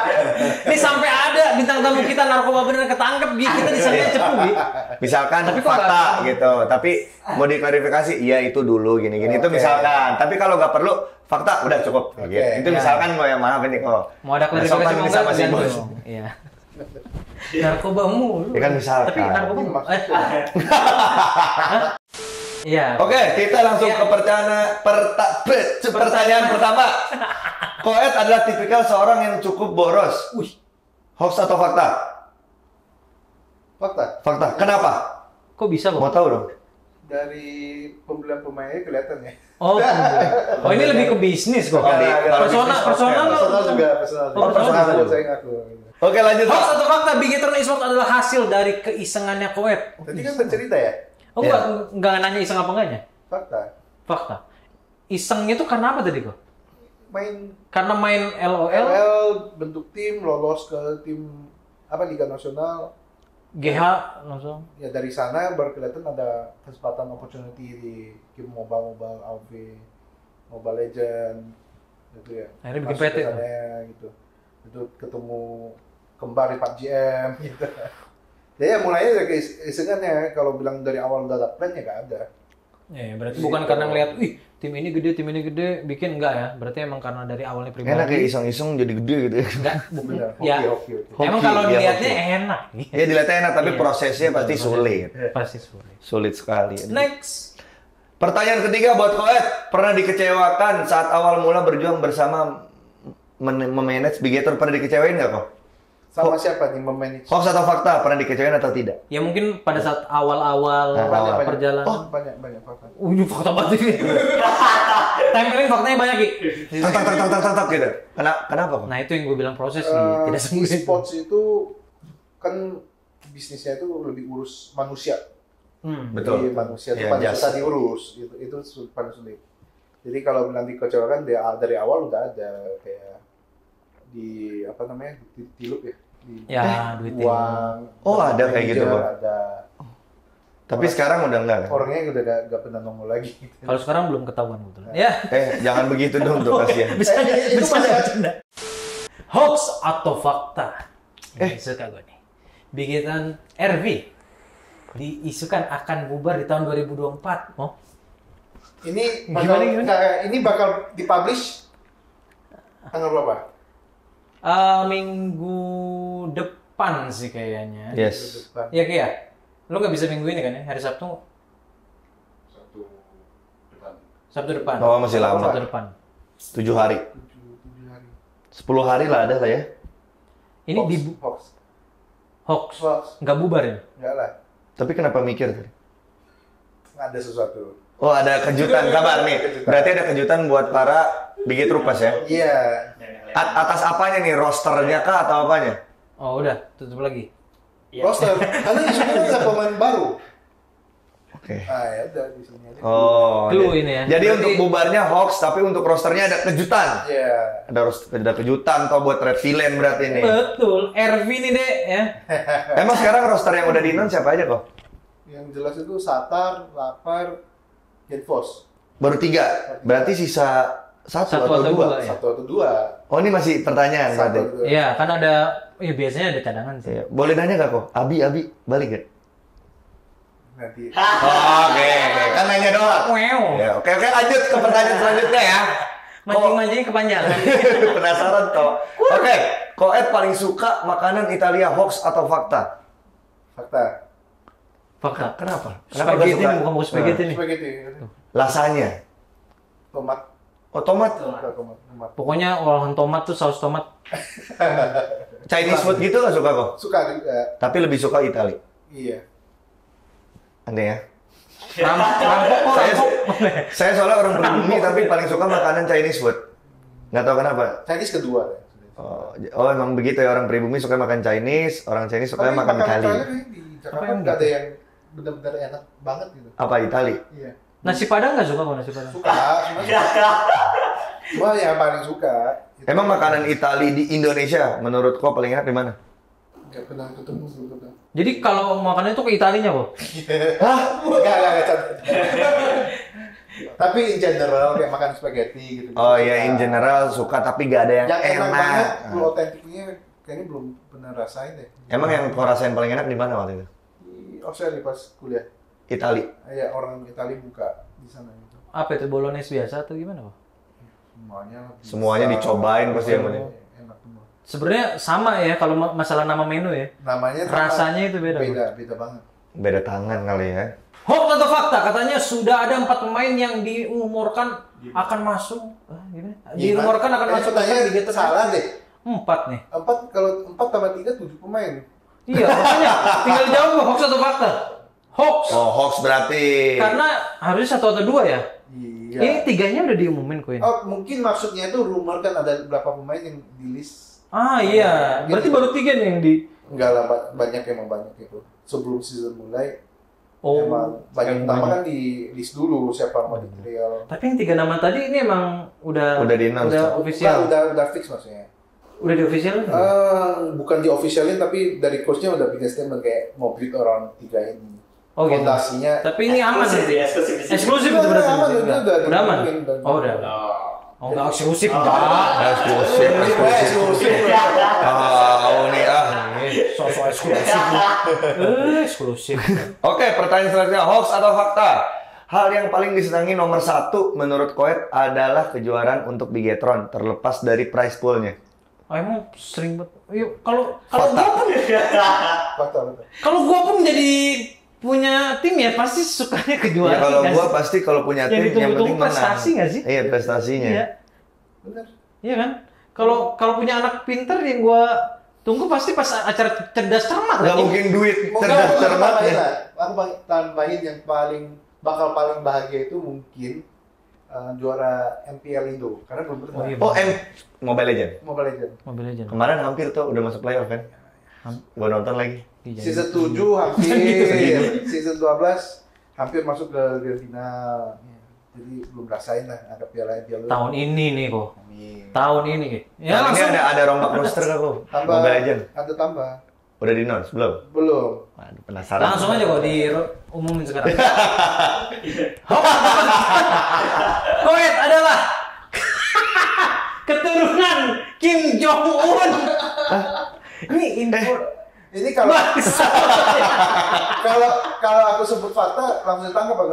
Ini sampai ada bintang tamu kita narkoba beneran ketangkep Gi. Kita disangka cepu Gi. Misalkan Tapi fakta gitu, tapi mau diklarifikasi, iya itu dulu gini-gini itu Oke. misalkan. Tapi kalau nggak perlu fakta udah cukup. Oke, gitu. Itu ya. misalkan mau yang maaf ini kok. Mau ada klarifikasi kan mau enggak masih bos. Iya. Narkoba mulu. Ya kan misalkan. Tapi narkoba maksud- eh. Iya. Oke, kita langsung Iya. ke pertanyaan perta, pe- pertanyaan pertama. Koet adalah tipikal seorang yang cukup boros. Wih. Hoax atau fakta? Fakta. Fakta. Kenapa? Kok bisa Mau kok? tahu dong. Dari pembelian pemainnya kelihatan ya. Oh, oh ini lebih ke bisnis kok. Oh, kalau Personal, bisnis, personal, oke. Personal juga, personal. Oh, personal saya ngaku. Oke, lanjut. Hoax atau fakta Bigetron Esports adalah hasil dari keisengannya Koet. Tadi kan bercerita ya? Oh, Iya. enggak, enggak nanya iseng apa enggaknya? Fakta. Fakta. Isengnya tuh karena apa tadi kok? Main Karena main LOL, LL bentuk tim lolos ke tim apa Liga Nasional GH langsung. ya dari sana baru kelihatan ada kesempatan opportunity di game mobile mobile AV Mobile Legend gitu ya Akhirnya bikin PT ya, gitu itu ketemu kembar di PUBG M gitu jadi ya mulainya dari keisengannya kalau bilang dari awal udah ada plan ya gak ada Ya, berarti Gitu. bukan karena ngeliat, wih tim ini gede, tim ini gede, bikin enggak ya? Berarti emang karena dari awalnya pribadi. Enak kayak iseng-iseng jadi gede gitu. Enggak, benar Ya. hoki hoki hoki Hoki, emang kalau iya, dilihatnya hoki. enak. Ya dilihatnya enak, tapi Iya. prosesnya pasti sulit. Pasti sulit. Sulit sekali. Next. Pertanyaan ketiga buat Koet. Pernah dikecewakan saat awal mula berjuang bersama memanage Bigator? Pernah dikecewain nggak kok? Sama siapa nih memanage Hoax atau fakta? Pernah dikecewain atau tidak? Ya mungkin pada saat awal-awal Nah, banyak banyak perjalanan. oh banyak banyak fakta Uh, ini fakta banget ini. Timeline faktanya banyak, Ki. Tak tak tak tak tak tak, gitu. Kenapa? Kenapa? Nah, itu yang gue bilang proses, Ki. Eh, Tidak semudah itu. e-sports itu kan bisnisnya itu lebih urus manusia. Hmm. Betul. Jadi manusia itu paling jasa. susah diurus. Itu itu paling sulit. Jadi kalau bilang dikecewakan dari, dari awal udah ada kayak di apa namanya di tilup ya di Ya, duitnya. uang Oh, ada kayak gitu, Bang. ada Tapi sekarang udah enggak kan? orangnya udah gak, gak pernah nongol lagi Kalau sekarang belum ketahuan betul. Ya. Eh, jangan begitu dong tuh kasihan. Bisa Eh, itu bisa bercanda. Hoax atau fakta? Eh, suka gue nih. Bikitan RV diisukan akan bubar di tahun 2024. Oh, ini Gimana, bakal gimana? nggak- ini bakal dipublish tanggal berapa Eh, minggu depan sih kayaknya. Yes. Iya, Kia. Lo nggak bisa minggu ini kan ya? Hari Sabtu? satu depan Sabtu depan. Oh, masih lama. Sabtu depan. Tujuh hari. Sepuluh hari lah ada lah ya. Ini hoax, di hoax hoax. hoax Nggak bubar ya? enggak lah Tapi kenapa mikir tadi? nggak ada sesuatu Oh, ada kejutan kabar nih. Berarti ada kejutan buat para Bigit Rupas ya. iya A- atas apanya nih? Rosternya kah atau apanya? Oh, udah. Tutup lagi. Iya. roster karena isunya ada pemain baru Oke. ah ya udah di sini aja Oh. Clue jadi- ini ya. Jadi Berarti- untuk bubarnya hoax, tapi untuk rosternya ada kejutan. Iya. Ada ros- ada kejutan atau buat red villain berarti nih. Betul. RV nih, Dek, ya. Emang sekarang roster yang udah di siapa aja kok? Yang jelas itu Satar, Lapar, Genfos. Baru tiga. Berarti sisa satu, Satu atau, atau dua. dua, ya. Satu atau dua. Oh ini masih pertanyaan Satu berarti. Iya, kan ada ya biasanya ada cadangan sih. Iya. Boleh nanya gak kok? Abi, Abi, balik gak? Nanti. Oh, oke, oke. Kan nanya doang. Wow. Ya, oke, oke lanjut ke pertanyaan selanjutnya ya. Mancing-mancingnya kepanjangan. Penasaran toh. Oke, Koet paling suka makanan Italia hoax atau fakta? Fakta. Fakta. Kenapa? Kenapa Spaghetti nih, bukan mau spaghetti nih. Spaghetti. Lasanya. Tomat. Oh, tomat. Suka tomat. Tomat. Pokoknya olahan tomat tuh saus tomat. Chinese food gitu nggak suka kok? Suka juga. Tapi lebih suka Itali. Iya. Aneh ya. Ram- Rampok kok, Saya, rampok. saya soalnya orang pribumi tapi paling suka makanan Chinese food. Nggak tahu kenapa. Chinese kedua. Oh, oh, emang begitu ya orang pribumi suka makan Chinese, orang Chinese suka Tapi makan Itali. Apa Jakarta yang nggak ada yang benar-benar enak banget gitu. Apa Itali? Iya. Nasi padang nggak suka kok nasi padang? Suka, suka. Cuma yang paling suka. itu- Emang makanan Itali di Indonesia menurut kau paling enak di mana? Nggak pernah ketemu belum ketemu. Jadi kalau makanan itu ke Italinya kok. Hah? Enggak, enggak, enggak. Tapi in general kayak makan spaghetti gitu. Oh ya in general suka tapi gak ada yang, Yang enak, enak. banget, lu otentiknya kayaknya belum pernah rasain deh. Emang yang kau rasain paling enak di mana waktu itu? Di Australia pas kuliah. Itali. Ya orang Itali buka di sana gitu. Apa itu bolognese biasa atau gimana kok? Semuanya bisa. Semuanya dicobain pasti yang Semuanya penting. Enak semua. Sebenarnya sama ya kalau ma- masalah nama menu ya. Namanya. Rasanya itu beda. Beda, beda banget. Beda tangan kali ya. Hoax atau fakta? Katanya sudah ada empat pemain yang diumurkan akan masuk. Ah, gimana? Diumurkan akan masuk Liga Terbaik. salah deh. Empat nih. Empat kalau empat tambah tiga tujuh pemain. Iya, makanya tinggal jawab hoax atau fakta. Hoax. Oh hoax berarti. Karena harusnya satu atau dua ya. Iya. Ini tiganya udah diumumin kok ini. Oh mungkin maksudnya itu rumor kan ada beberapa pemain yang di list. Ah iya, berarti Gitu. baru tiga nih yang di. Enggak lah ba- banyak emang banyak itu. Sebelum season mulai Oh. emang banyak yang pertama banyak. kan di list dulu siapa mau di trial. Tapi yang tiga nama tadi ini emang udah Udah di-announce, udah kan? official. Udah, udah udah fix maksudnya. Udah di official? Eh, bukan di officialin tapi dari coachnya udah bikin statement kayak mau build orang tiga ini. Oh, gitu. Fondasinya Tapi ini aman Eksklusif nih. ya, eksklusif di sini. Eksklusif Udah, itu berarti. udah aman, udah, udah, Udah aman. Oh udah. Oh nggak eksklusif enggak. Eksklusif, Eh, eksklusif. eksklusif. Tahu nih ah. Sosok eksklusif. Eh, eksklusif. Oke, pertanyaan selanjutnya hoax atau fakta? Hal yang paling disenangi nomor satu menurut Koet adalah kejuaraan untuk Bigetron terlepas dari prize poolnya. Oh, emang sering banget. Yuk, kalau kalau gua pun Fakta, fakta. kalau gua pun jadi punya tim ya pasti sukanya kejuaraan. Ya kalau gua sih? pasti kalau punya Yang tim yang ditunggu-tunggu penting menang. prestasi nggak sih? Iya, prestasinya. Iya. Bener. Iya kan? Kalau kalau punya anak pinter yang gua tunggu pasti pas acara cerdas cermat Nggak kan? mungkin duit cerdas cermat tambahin ya. lah. Aku tambahin yang paling bakal paling bahagia itu mungkin eh, juara MPL Indo karena belum pernah Oh, iya. Oh, M Mobile Legend. Mobile Legends. Mobile Legends. Kemarin hampir tuh udah masuk playoff kan? Gua nonton lagi. Iya, Season jadi- 7 hampir, Segitu. season 12 hampir masuk ke grand final. Jadi belum rasain lah ada piala MPL. Tahun ini nih kok. Amin. Tahun ini. Ya ini langsung. ada ada rombak roster kok? Tambah Mobile Legend. ada tambah. Udah di announce belum? Belum. Waduh, penasaran. Langsung aja kok di umumin sekarang. Koet adalah keturunan Kim Jong Un. Ini info. Ini kalau kalau kalau aku sebut fakta langsung ditangkap aku.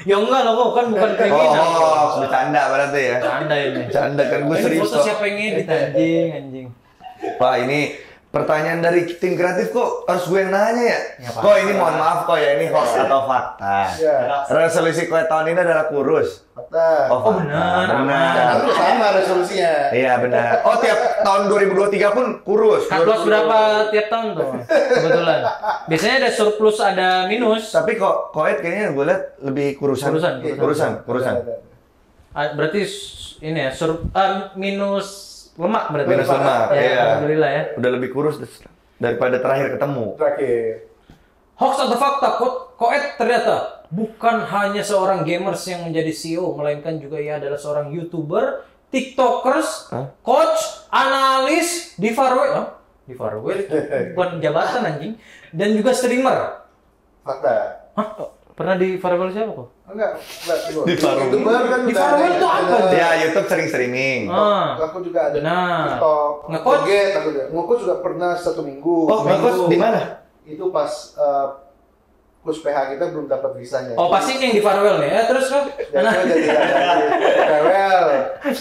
ya enggak loh kan bukan Oh, kriminal. oh, bercanda berarti ya. Canda ini. Bercanda kan gue serius foto siapa yang ngedit anjing anjing. Pak ini pertanyaan dari tim kreatif kok harus gue yang nanya ya? Ya, Pak. kok ini mohon maaf kok ya ini hoax atau fakta? Ya, Resolusi kue tahun ini adalah kurus. fakta. Oh, Oh, fakta. benar. Benar. Sama resolusinya. Iya benar. Oh tiap tahun 2023 pun kurus. Cut loss berapa tiap tahun tuh? Kebetulan. Biasanya ada surplus, ada minus. Tapi kok koet kayaknya gue liat lebih kurusan. Kurusan, Iya, kurusan. kurusan, kurusan. Ada, ada. Ah, Berarti ini ya, sur, ah, minus lemak berarti. Minus lemak, Ya, iya. Alhamdulillah ya. Udah lebih kurus daripada terakhir ketemu. Terakhir. Hoax atau fakta, Ko- Koet ternyata bukan hanya seorang gamers yang menjadi CEO, melainkan juga ia adalah seorang YouTuber, TikTokers, Hah? coach, analis, di Farwell, oh, di Farwell itu bukan jabatan anjing, dan juga streamer. Fakta. Hah? Pernah di Farwell siapa kok? Enggak, enggak. Di Di Farwell. YouTuber kan Di ada- tuh apa? ada- Ya YouTube sering streaming. Ah. Aku juga ada Benar. TikTok? Joget, aku juga. Nge-coach juga pernah satu minggu. Oh, ngekos di mana? Itu pas uh, coach PH kita belum dapat visanya. Oh pasti yang di farewell nih. Ya terus kok. Jadi Nah. jadi di farewell.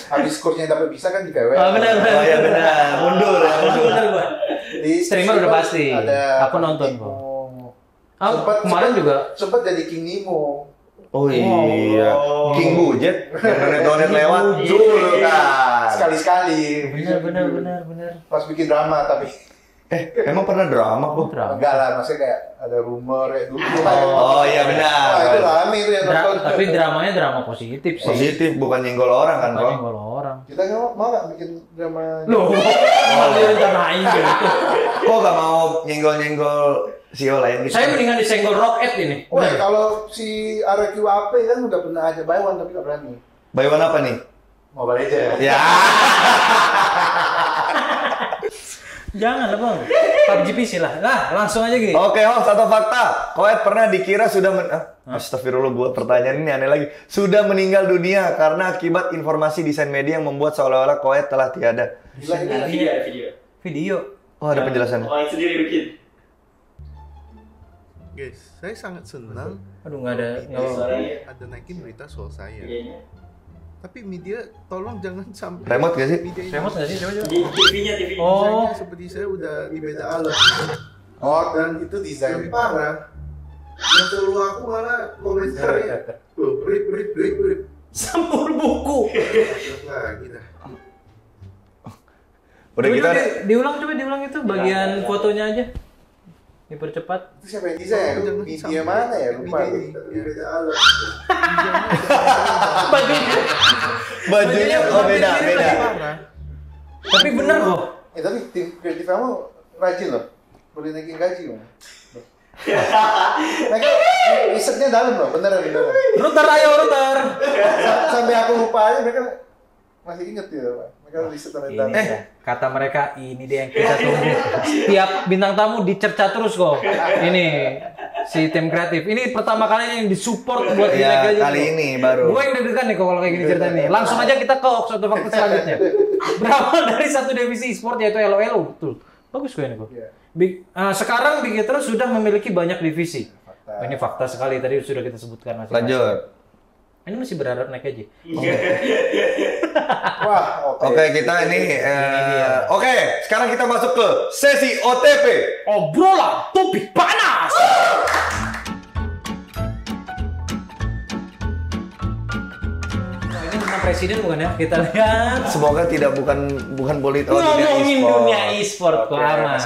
Habis coachnya dapat visa kan di farewell. Oh benar benar. Oh, iya, benar. Mundur ya, mundur. Benar gua. Di Streamer udah pasti. Ada Aku nonton Nemo. Ah, Sempat- kemarin juga sempat jadi King Nemo. Oh iya, Oh. King Bujet yang donet-donet lewat dulu kan. Sekali-sekali. benar benar benar benar. Pas bikin drama tapi Eh, emang pernah drama kok? Drama. enggak lah, maksudnya kayak ada rumor ya dulu. kan. Oh iya benar. Wah, itu rame itu yang Dra- nonton. tapi dramanya drama positif sih. Positif bukan nyenggol orang kan kok. Bukannya kalau orang. Kita nggak mau, mau nggak bikin drama? Loh, malah direncanain gitu. Kok gak mau nyenggol-nyenggol CEO lain gitu? Saya mendingan disenggol rocket ini. Oh ya, kalau si RQAP kan udah pernah aja buy one tapi nggak berani. Bayuan apa nih? Mobile Legends. Ya. Jangan lah bang. PUBG PC lah. Lah langsung aja gitu. Oke, oh satu fakta. Koet pernah dikira sudah men ah, Astagfirullah gua pertanyaan ini aneh lagi. Sudah meninggal dunia karena akibat informasi desain media yang membuat seolah-olah Koet telah tiada. Gila ini. Video, video. Video. Oh, ada penjelasan. Oh, yang sendiri bikin. Guys, saya sangat senang Aduh nggak ada. nggak. Suaranya. ada naikin berita soal saya. Videonya. Tapi media tolong jangan sampai Remote gak sih? media Remote nggak sih? Coba coba. Di TV-nya, TV. Oh. desainnya seperti saya udah di beda alam. Oh, dan itu desain Yang parah, yang keluar aku malah komentarnya, rip, rip, rip, rip. Sampul buku. Lagi dah. Udah Coba kita di- ada diulang coba diulang itu bagian fotonya aja. Dipercepat. itu siapa yang? Jangan Media sampai mana ya? Lupa. Beda alam. Bajunya. bajunya oh beda, beda. Tapi benar kok. Eh tapi tim kreatif kamu rajin loh. Boleh naikin gaji loh. Mereka risetnya dalam loh, beneran beneran. Router ayo router. Sa- Sampai aku lupa aja mereka masih inget ya, Pak. Mereka riset sampai Ini dia. kata mereka ini dia yang kita tunggu. Tiap bintang tamu dicerca terus kok. Ini si tim kreatif. Ini pertama kalinya yang disupport buat Ya, Dilek aja kali ini baru. Gue yang deg-degan nih kok kalau kayak gini cerita nih. Langsung aja kita ke satu fakta selanjutnya. Berawal dari satu divisi e-sport yaitu LOL. Betul. Bagus gue ini kok. Iya. Big, eh, sekarang Big Eater sudah memiliki banyak divisi. Fakta. Oh, ini fakta sekali tadi sudah kita sebutkan masing-masing. Lanjut. Ini masih berharap naik aja. Wah, oke. Oke, kita ini eh, Oke, sekarang kita masuk ke sesi OTP. Obrolan topik panas. Nah, ini tentang presiden bukan ya? Kita lihat. Semoga tidak bukan bukan politik oh, dunia Ngomongin e-sport. dunia e-sport Oke, aman.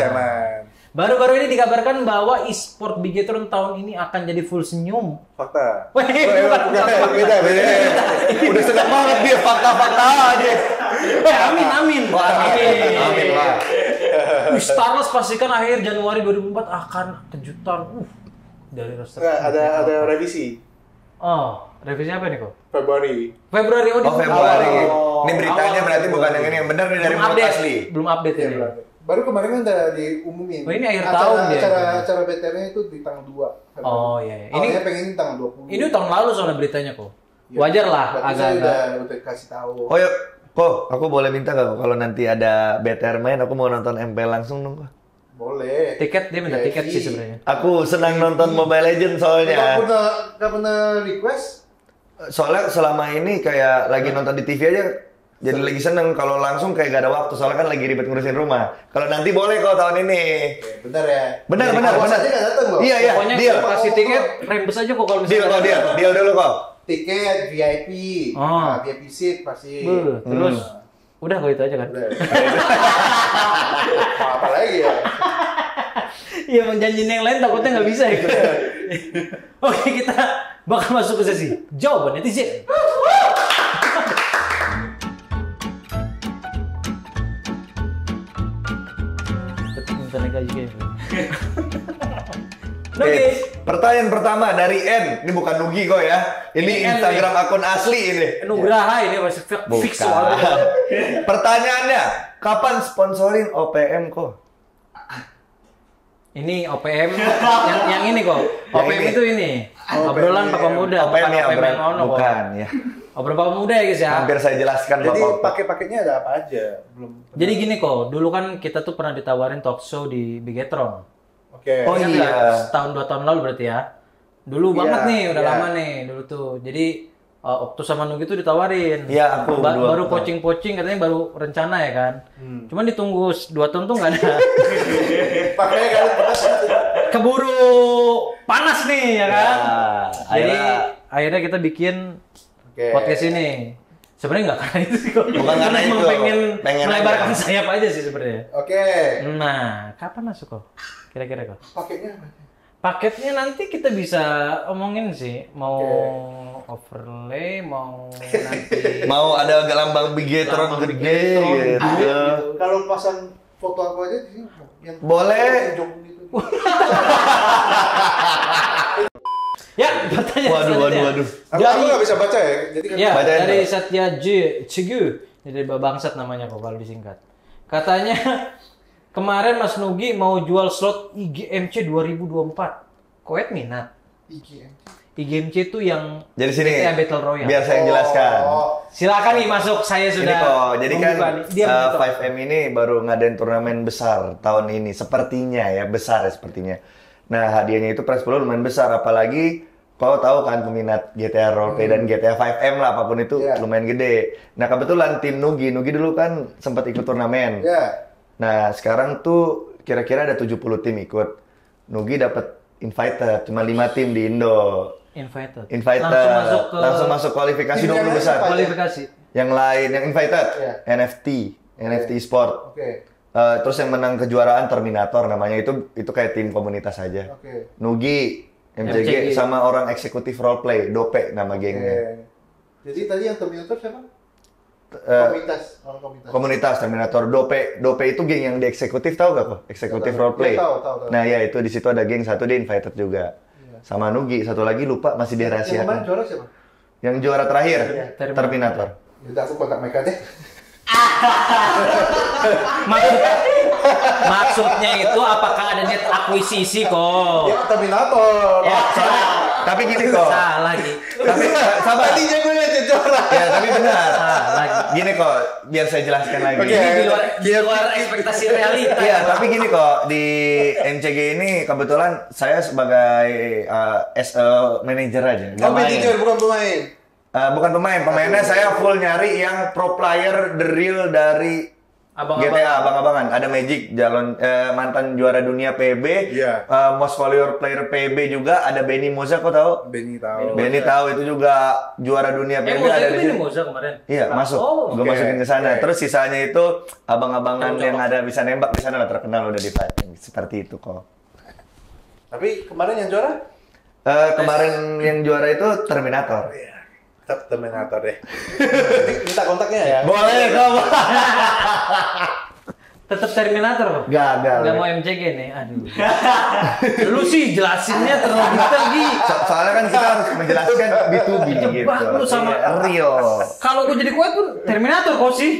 Baru-baru ini dikabarkan bahwa e-sport Bigetron tahun ini akan jadi full senyum. Fakta. Weh, Oh, bukan, bukan, bukan. beda, beda. Udah seneng banget dia fakta-fakta aja. Eh, amin, amin. Wah, amin. Amin lah. Starless pastikan akhir Januari 2004 akan kejutan. Uh, dari roster. Nggak, ada ada revisi Oh, revisi apa nih kok? Februari. Februari oh, Oh Februari. Ini beritanya berarti bukan yang ini yang benar nih dari mulut asli. Belum update ini. Februari. Baru kemarin kan udah diumumin. Oh, ini akhir acara, tahun dia. Acara acara BTR-nya itu di tanggal 2. Oh iya. iya. Ini Ini pengen tanggal 20. ini tahun lalu soalnya beritanya kok. Ya, Wajar lah agak-agak. udah udah kasih tahu. Oh ya, kok aku boleh minta gak kalau nanti ada BTR main aku mau nonton MPL langsung dong kok. Boleh. Tiket dia minta VIP. tiket sih sebenarnya. Aku senang nonton Mobile Legends soalnya. pernah nggak pernah request. Soalnya selama ini kayak lagi nonton di TV aja jadi lagi seneng kalau langsung kayak gak ada waktu soalnya kan lagi ribet ngurusin rumah. Kalau nanti boleh kok tahun ini. Bener ya. Benar datang loh. Iya iya, Pokoknya deal. kasih tiket rembes aja kok kalau Deal misalnya. kok deal. Deal dulu kok. Tiket VIP, Oh. nah, VIP seat pasti. Beuh, terus udah kok itu aja kan. Udah. Apa lagi ya? Iya menjanjiin yang lain takutnya nggak bisa ya. Oke kita bakal masuk ke sesi jawaban netizen. Kayak gitu. Oke. Oke, pertanyaan pertama dari N. Ini bukan Nugi kok ya. Ini Ini N Instagram akun asli ini. Nugraha ini masih fi- fix soalnya. Pertanyaannya, kapan sponsorin OPM kok? Ini OPM yang yang ini kok. OPM ini. itu ini. Obrolan Papa Muda, OPM bukan ya, OPM yang ono kok. bukan ya. Obrolan Papa Muda ya guys ya. Hampir saya jelaskan Jadi pakai-pakainya ada apa aja? Belum. Jadi gini kok, dulu kan kita tuh pernah ditawarin talk show di Bigetron. Oke. Oh Ingat iya. nggak? Setahun dua tahun lalu berarti ya. Dulu Iya, banget nih, udah iya. lama nih dulu tuh. Jadi uh, Optus sama Nugi tuh ditawarin. Iya, aku Ba- berdua. baru coaching-coaching katanya baru rencana ya kan. Hmm. Cuman ditunggu dua tahun tuh nggak ada. Makanya itu. Keburu panas nih ya kan. Ya, Jadi akhirnya- akhirnya kita bikin Oke. podcast ini. Sebenarnya nggak karena itu sih kok. Bukan karena itu. pengen, Pengen melebarkan aja. sayap aja sih sebenarnya. Oke. Nah, kapan masuk kok? Kira-kira kok? Paketnya apa? Paketnya nanti kita bisa omongin sih, mau overlay, mau nanti Mau ada lambang Bigetron Lambang gede gitu. gede. Kalau pasang foto aku aja di sini yang Boleh. yang gitu. Ya, pertanyaan Waduh, waduh, waduh. Aku, aku nggak bisa baca ya. Jadi kan Ya, Bacain dari dong. Satya J. Cigu. Jadi bangsat namanya kok kalau disingkat. Katanya kemarin Mas Nugi mau jual slot IGMC 2024. Koet minat. IGM. IGMC itu yang Jadi sini, GTA Battle Royale. biar saya jelaskan. Oh, Silakan nih masuk, saya Ini sudah kok, jadi kan. Dia uh, membuka. 5M ini baru ngadain turnamen besar tahun ini. Sepertinya ya, besar ya sepertinya. Nah, hadiahnya itu prize pool lumayan besar. Apalagi kau tahu kan peminat GTA Roleplay dan GTA 5M lah, apa pun itu Iya. lumayan gede. Nah, kebetulan tim Nugi, Nugi dulu kan sempat ikut turnamen. ya. Nah, sekarang tuh kira-kira ada 70 tim ikut. Nugi dapat invited, cuma 5 tim di Indo. invited. Invited, Langsung masuk ke langsung masuk kualifikasi Tim yang 20 lain besar. kualifikasi. Yang lain yang invited, Iya. NFT, NFT Sport. Oke. Eh, terus yang menang kejuaraan Terminator namanya itu itu kayak tim komunitas aja. Oke. Nugi, MCG, MCG. sama orang eksekutif roleplay, Dope nama Oke. gengnya. Jadi tadi yang Terminator siapa? Eh, komunitas, orang komunitas. komunitas Terminator Dope. Dope itu geng yang di eksekutif tahu gak kok? Eksekutif Tahu, roleplay. Iya, tahu, tahu, tahu. Nah, ya itu di situ ada geng satu dia invited juga. Sama Nugi, satu lagi lupa masih Yang kemarin dirahasiakan. juara siapa? Yang juara terakhir Terminator. Terminator. Yaudah aku kontak mereka deh. Maksud, maksudnya itu apakah ada net akuisisi kok? Ya Terminator. Ya, Tapi gini kok. salah lagi. Tapi eh, sabar. Tadinya gue liat dia juara. Ya, tapi benar. Salah lagi. Gini kok, biar saya jelaskan lagi. Oke. Ini di luar, di luar ekspektasi realita. Iya, tapi gini kok di MCG ini kebetulan saya sebagai uh, as a manager aja. Oh, manager bukan pemain. Uh, bukan pemain, pemainnya saya full nyari yang pro player the real dari Abang-abang. GTA, abang-abangan. Ada Magic, jalon eh, mantan juara dunia PB, Iya. uh, most follower player PB juga. Ada Benny Moza, kok tahu? Benny tahu. Benny tahu itu juga juara dunia Eh, PB Moza ada itu di sini. Moza kemarin. Iya, masuk. Oh, gue oke. masukin ke sana. Oke. Terus sisanya itu abang-abangan yang ada bisa nembak di sana lah terkenal udah di fighting. Seperti itu kok. Tapi kemarin yang juara? Eh, kemarin yang juara itu Terminator. Tetap Terminator deh. Minta kontaknya ya. Boleh kok. Tetap Terminator kok. Gagal. Gak mau MCG nih, aduh. Lu sih jelasinnya terlalu detail Gi. So- soalnya kan kita harus menjelaskan B2B gitu. Jebak lu sama- Iya, real. Kalau gue jadi kuat pun Terminator kok sih.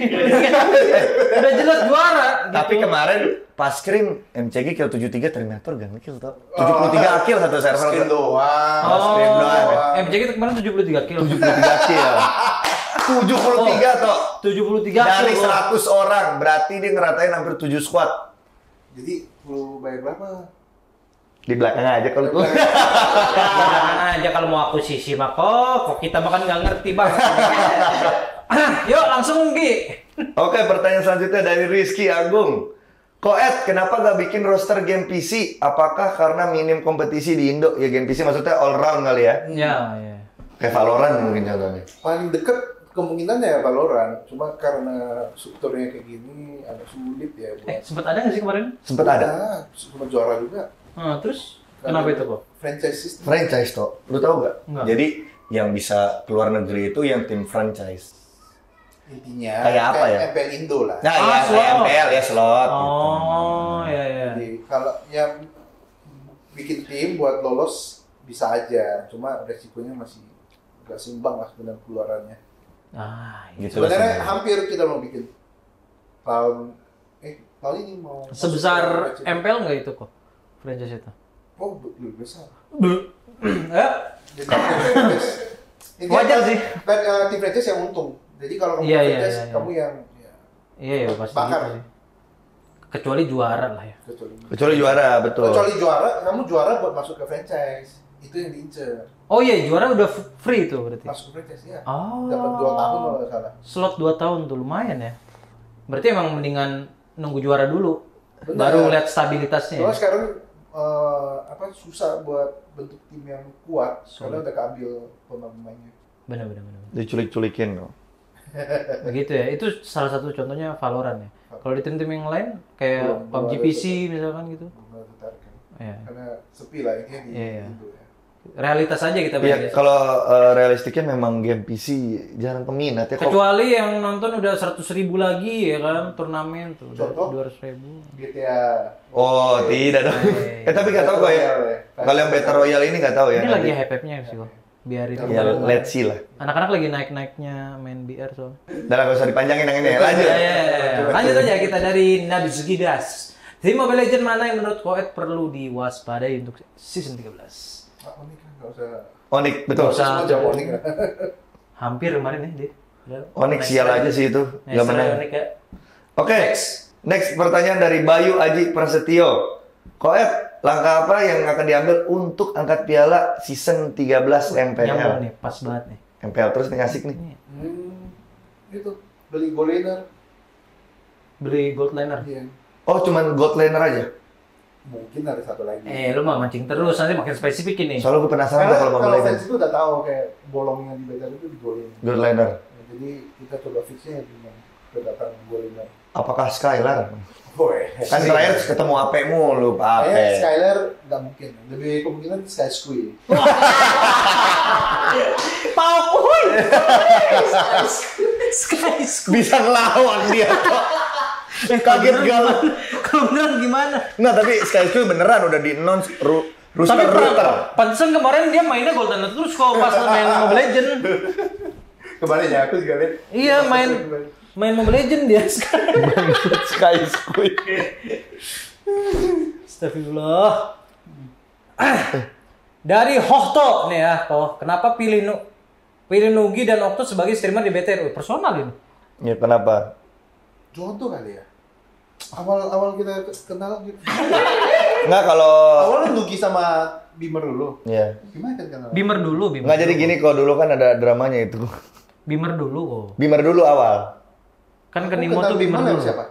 Udah jelas juara. Tapi gitu. kemarin pas scrim MCG kill 73 Terminator gak ngekill tau. 73 kill satu server. Screen doang. Oh, screen doang. MCG itu kemarin 73 kill. 73 kill. 73 toh. 73 Dari kill. 100 orang, berarti dia ngeratain hampir 7 squad. Jadi lu bayar berapa? Di belakang aja kalau tuh. Jangan aja kalau mau aku sisi mah kok, kok kita makan nggak ngerti bang. Yuk langsung Gi. Oke, pertanyaan selanjutnya dari Rizky Agung. Koet, kenapa gak bikin roster game PC? Apakah karena minim kompetisi di Indo? Ya game PC maksudnya all round kali ya? Ya, ya. Kayak Valorant mungkin contohnya. Paling deket kemungkinan ya Valorant. Cuma karena strukturnya kayak gini agak sulit ya Eh, buat. sempat ada nggak sih kemarin? Sempet ada. Nah, sempat juara juga. Hmm, terus kenapa itu kok? Franchise system. Franchise toh. Lu tahu gak? Nggak. Jadi yang bisa keluar negeri itu yang tim franchise. Intinya Kayak apa ya? MPL Indo lah. Nah, Ah, ya, slot. kayak MPL ya slot. gitu. Oh, ya ya. Jadi kalau yang bikin tim buat lolos bisa aja. Cuma resikonya masih agak seimbang lah dengan keluarannya. Ah, iya. Gitu Sebenarnya sebenarnya. hampir kita mau bikin tahun eh tahun ini mau Sebesar MPL nggak itu kok? Franchise itu. Oh, lebih besar. ya, Jadi Wajar kan- sih. kan, eh, tim franchise yang untung. Jadi kalau kamu Iya, iya, franchise, iya, iya. kamu yang ya, iya ya pasti Bakar. gitu sih. Kecuali juara lah ya. kecuali Kecuali juara, betul. kecuali juara, kamu juara buat masuk ke franchise. Itu yang diincer Oh iya, juara udah free tuh berarti. masuk franchise ya Oh. dapat dua tahun kalau nggak salah Slot 2 tahun tuh lumayan ya. Berarti emang mendingan nunggu juara dulu. Benar. Baru lihat stabilitasnya. Soalnya ya? sekarang eh, apa susah buat bentuk tim yang kuat karena Solid. udah keambil pemain-pemainnya. Benar benar benar. Diculik-culikin kok. Begitu ya. Itu salah satu contohnya Valorant ya. Kalau di tim-tim yang lain kayak Belum- belum PUBG ada PC misalkan gitu. Belum ada tertarik. Iya. Karena sepi lah ini di Iya. Indo ya. Realitas aja kita Iya, bahas. kalau eh, realistiknya memang game PC jarang peminat ya. Kok Kecuali yang nonton udah 100 ribu lagi ya kan turnamen tuh udah Contoh? 200 ribu. GTA. Oh, tidak dong. Eh. eh tapi nggak tahu kok ya. Kalau yang Battle Royale ini nggak tahu ya. Ini nanti. lagi hype-nya sih kok. Biarin. Ya, let's see lah. Anak-anak lagi naik-naiknya main BR soalnya. Udah lah, nggak usah dipanjangin yang ini. ya. Lanjut. Ya, ya, ya, ya. Lanjut aja kita dari Nabi Zugidas. Tim Mobile Legends mana yang menurut Koet perlu diwaspadai untuk season 13? Onik nggak usah. Onyx, betul. Nggak usah. Jam Onik. Hampir kemarin ya dia. Udah. Onyx sial aja sih itu. Nggak menang. Ya. Oke, next pertanyaan dari Bayu Aji Prasetyo. Koep, langkah apa yang akan diambil untuk angkat piala season 13 Nyambung MPL? nih, pas banget nih. MPL terus nih asik nih. Hmm, itu beli goliner. Beli gold liner. Iya. Oh, cuman gold laner aja? Mungkin ada satu lagi. Eh, lu mah mancing terus, nanti makin spesifik ini. Soalnya gue penasaran Karena kalau kalau Mobile fans itu udah tahu kayak bolongnya di better itu di goliner. Gold laner. Ya, jadi kita coba fixnya gimana kedatangan goliner. Apakah Skylar? Boy. Kan terakhir ketemu Ape mulu, Pak Ape. Eh, Skyler nggak mungkin. Lebih kemungkinan Sky Squid. Pauy! Sky School. Bisa ngelawan dia kok. Kaget gak? Kalau beneran gimana? Nggak, tapi Sky School beneran udah di announce ru rooster Tapi router. pantesan kemarin dia mainnya Golden Liner terus kalau pas main Mobile Legend. Kemarin ya aku juga lihat. Iya, main main Mobile Legend dia sekarang. Sky Squid. Astagfirullah. Ah, Dari Hohto nih ya, toh. Kenapa pilih Nu pilih Nugi dan Okto sebagai streamer di BTR? Oh, personal ini. Ya kenapa? Contoh kali ya. Awal-awal kita kenal gitu. Nggak kalau Awalnya Nugi sama Bimer dulu. ya. Gimana kan kenal? Bimer dulu, Bimer. Nggak jadi gini kok dulu kan ada dramanya itu. Bimer dulu kok. Bimer dulu awal. Kan Aku ke Nimo kenal tuh Bimer Bimer dulu. Siapa?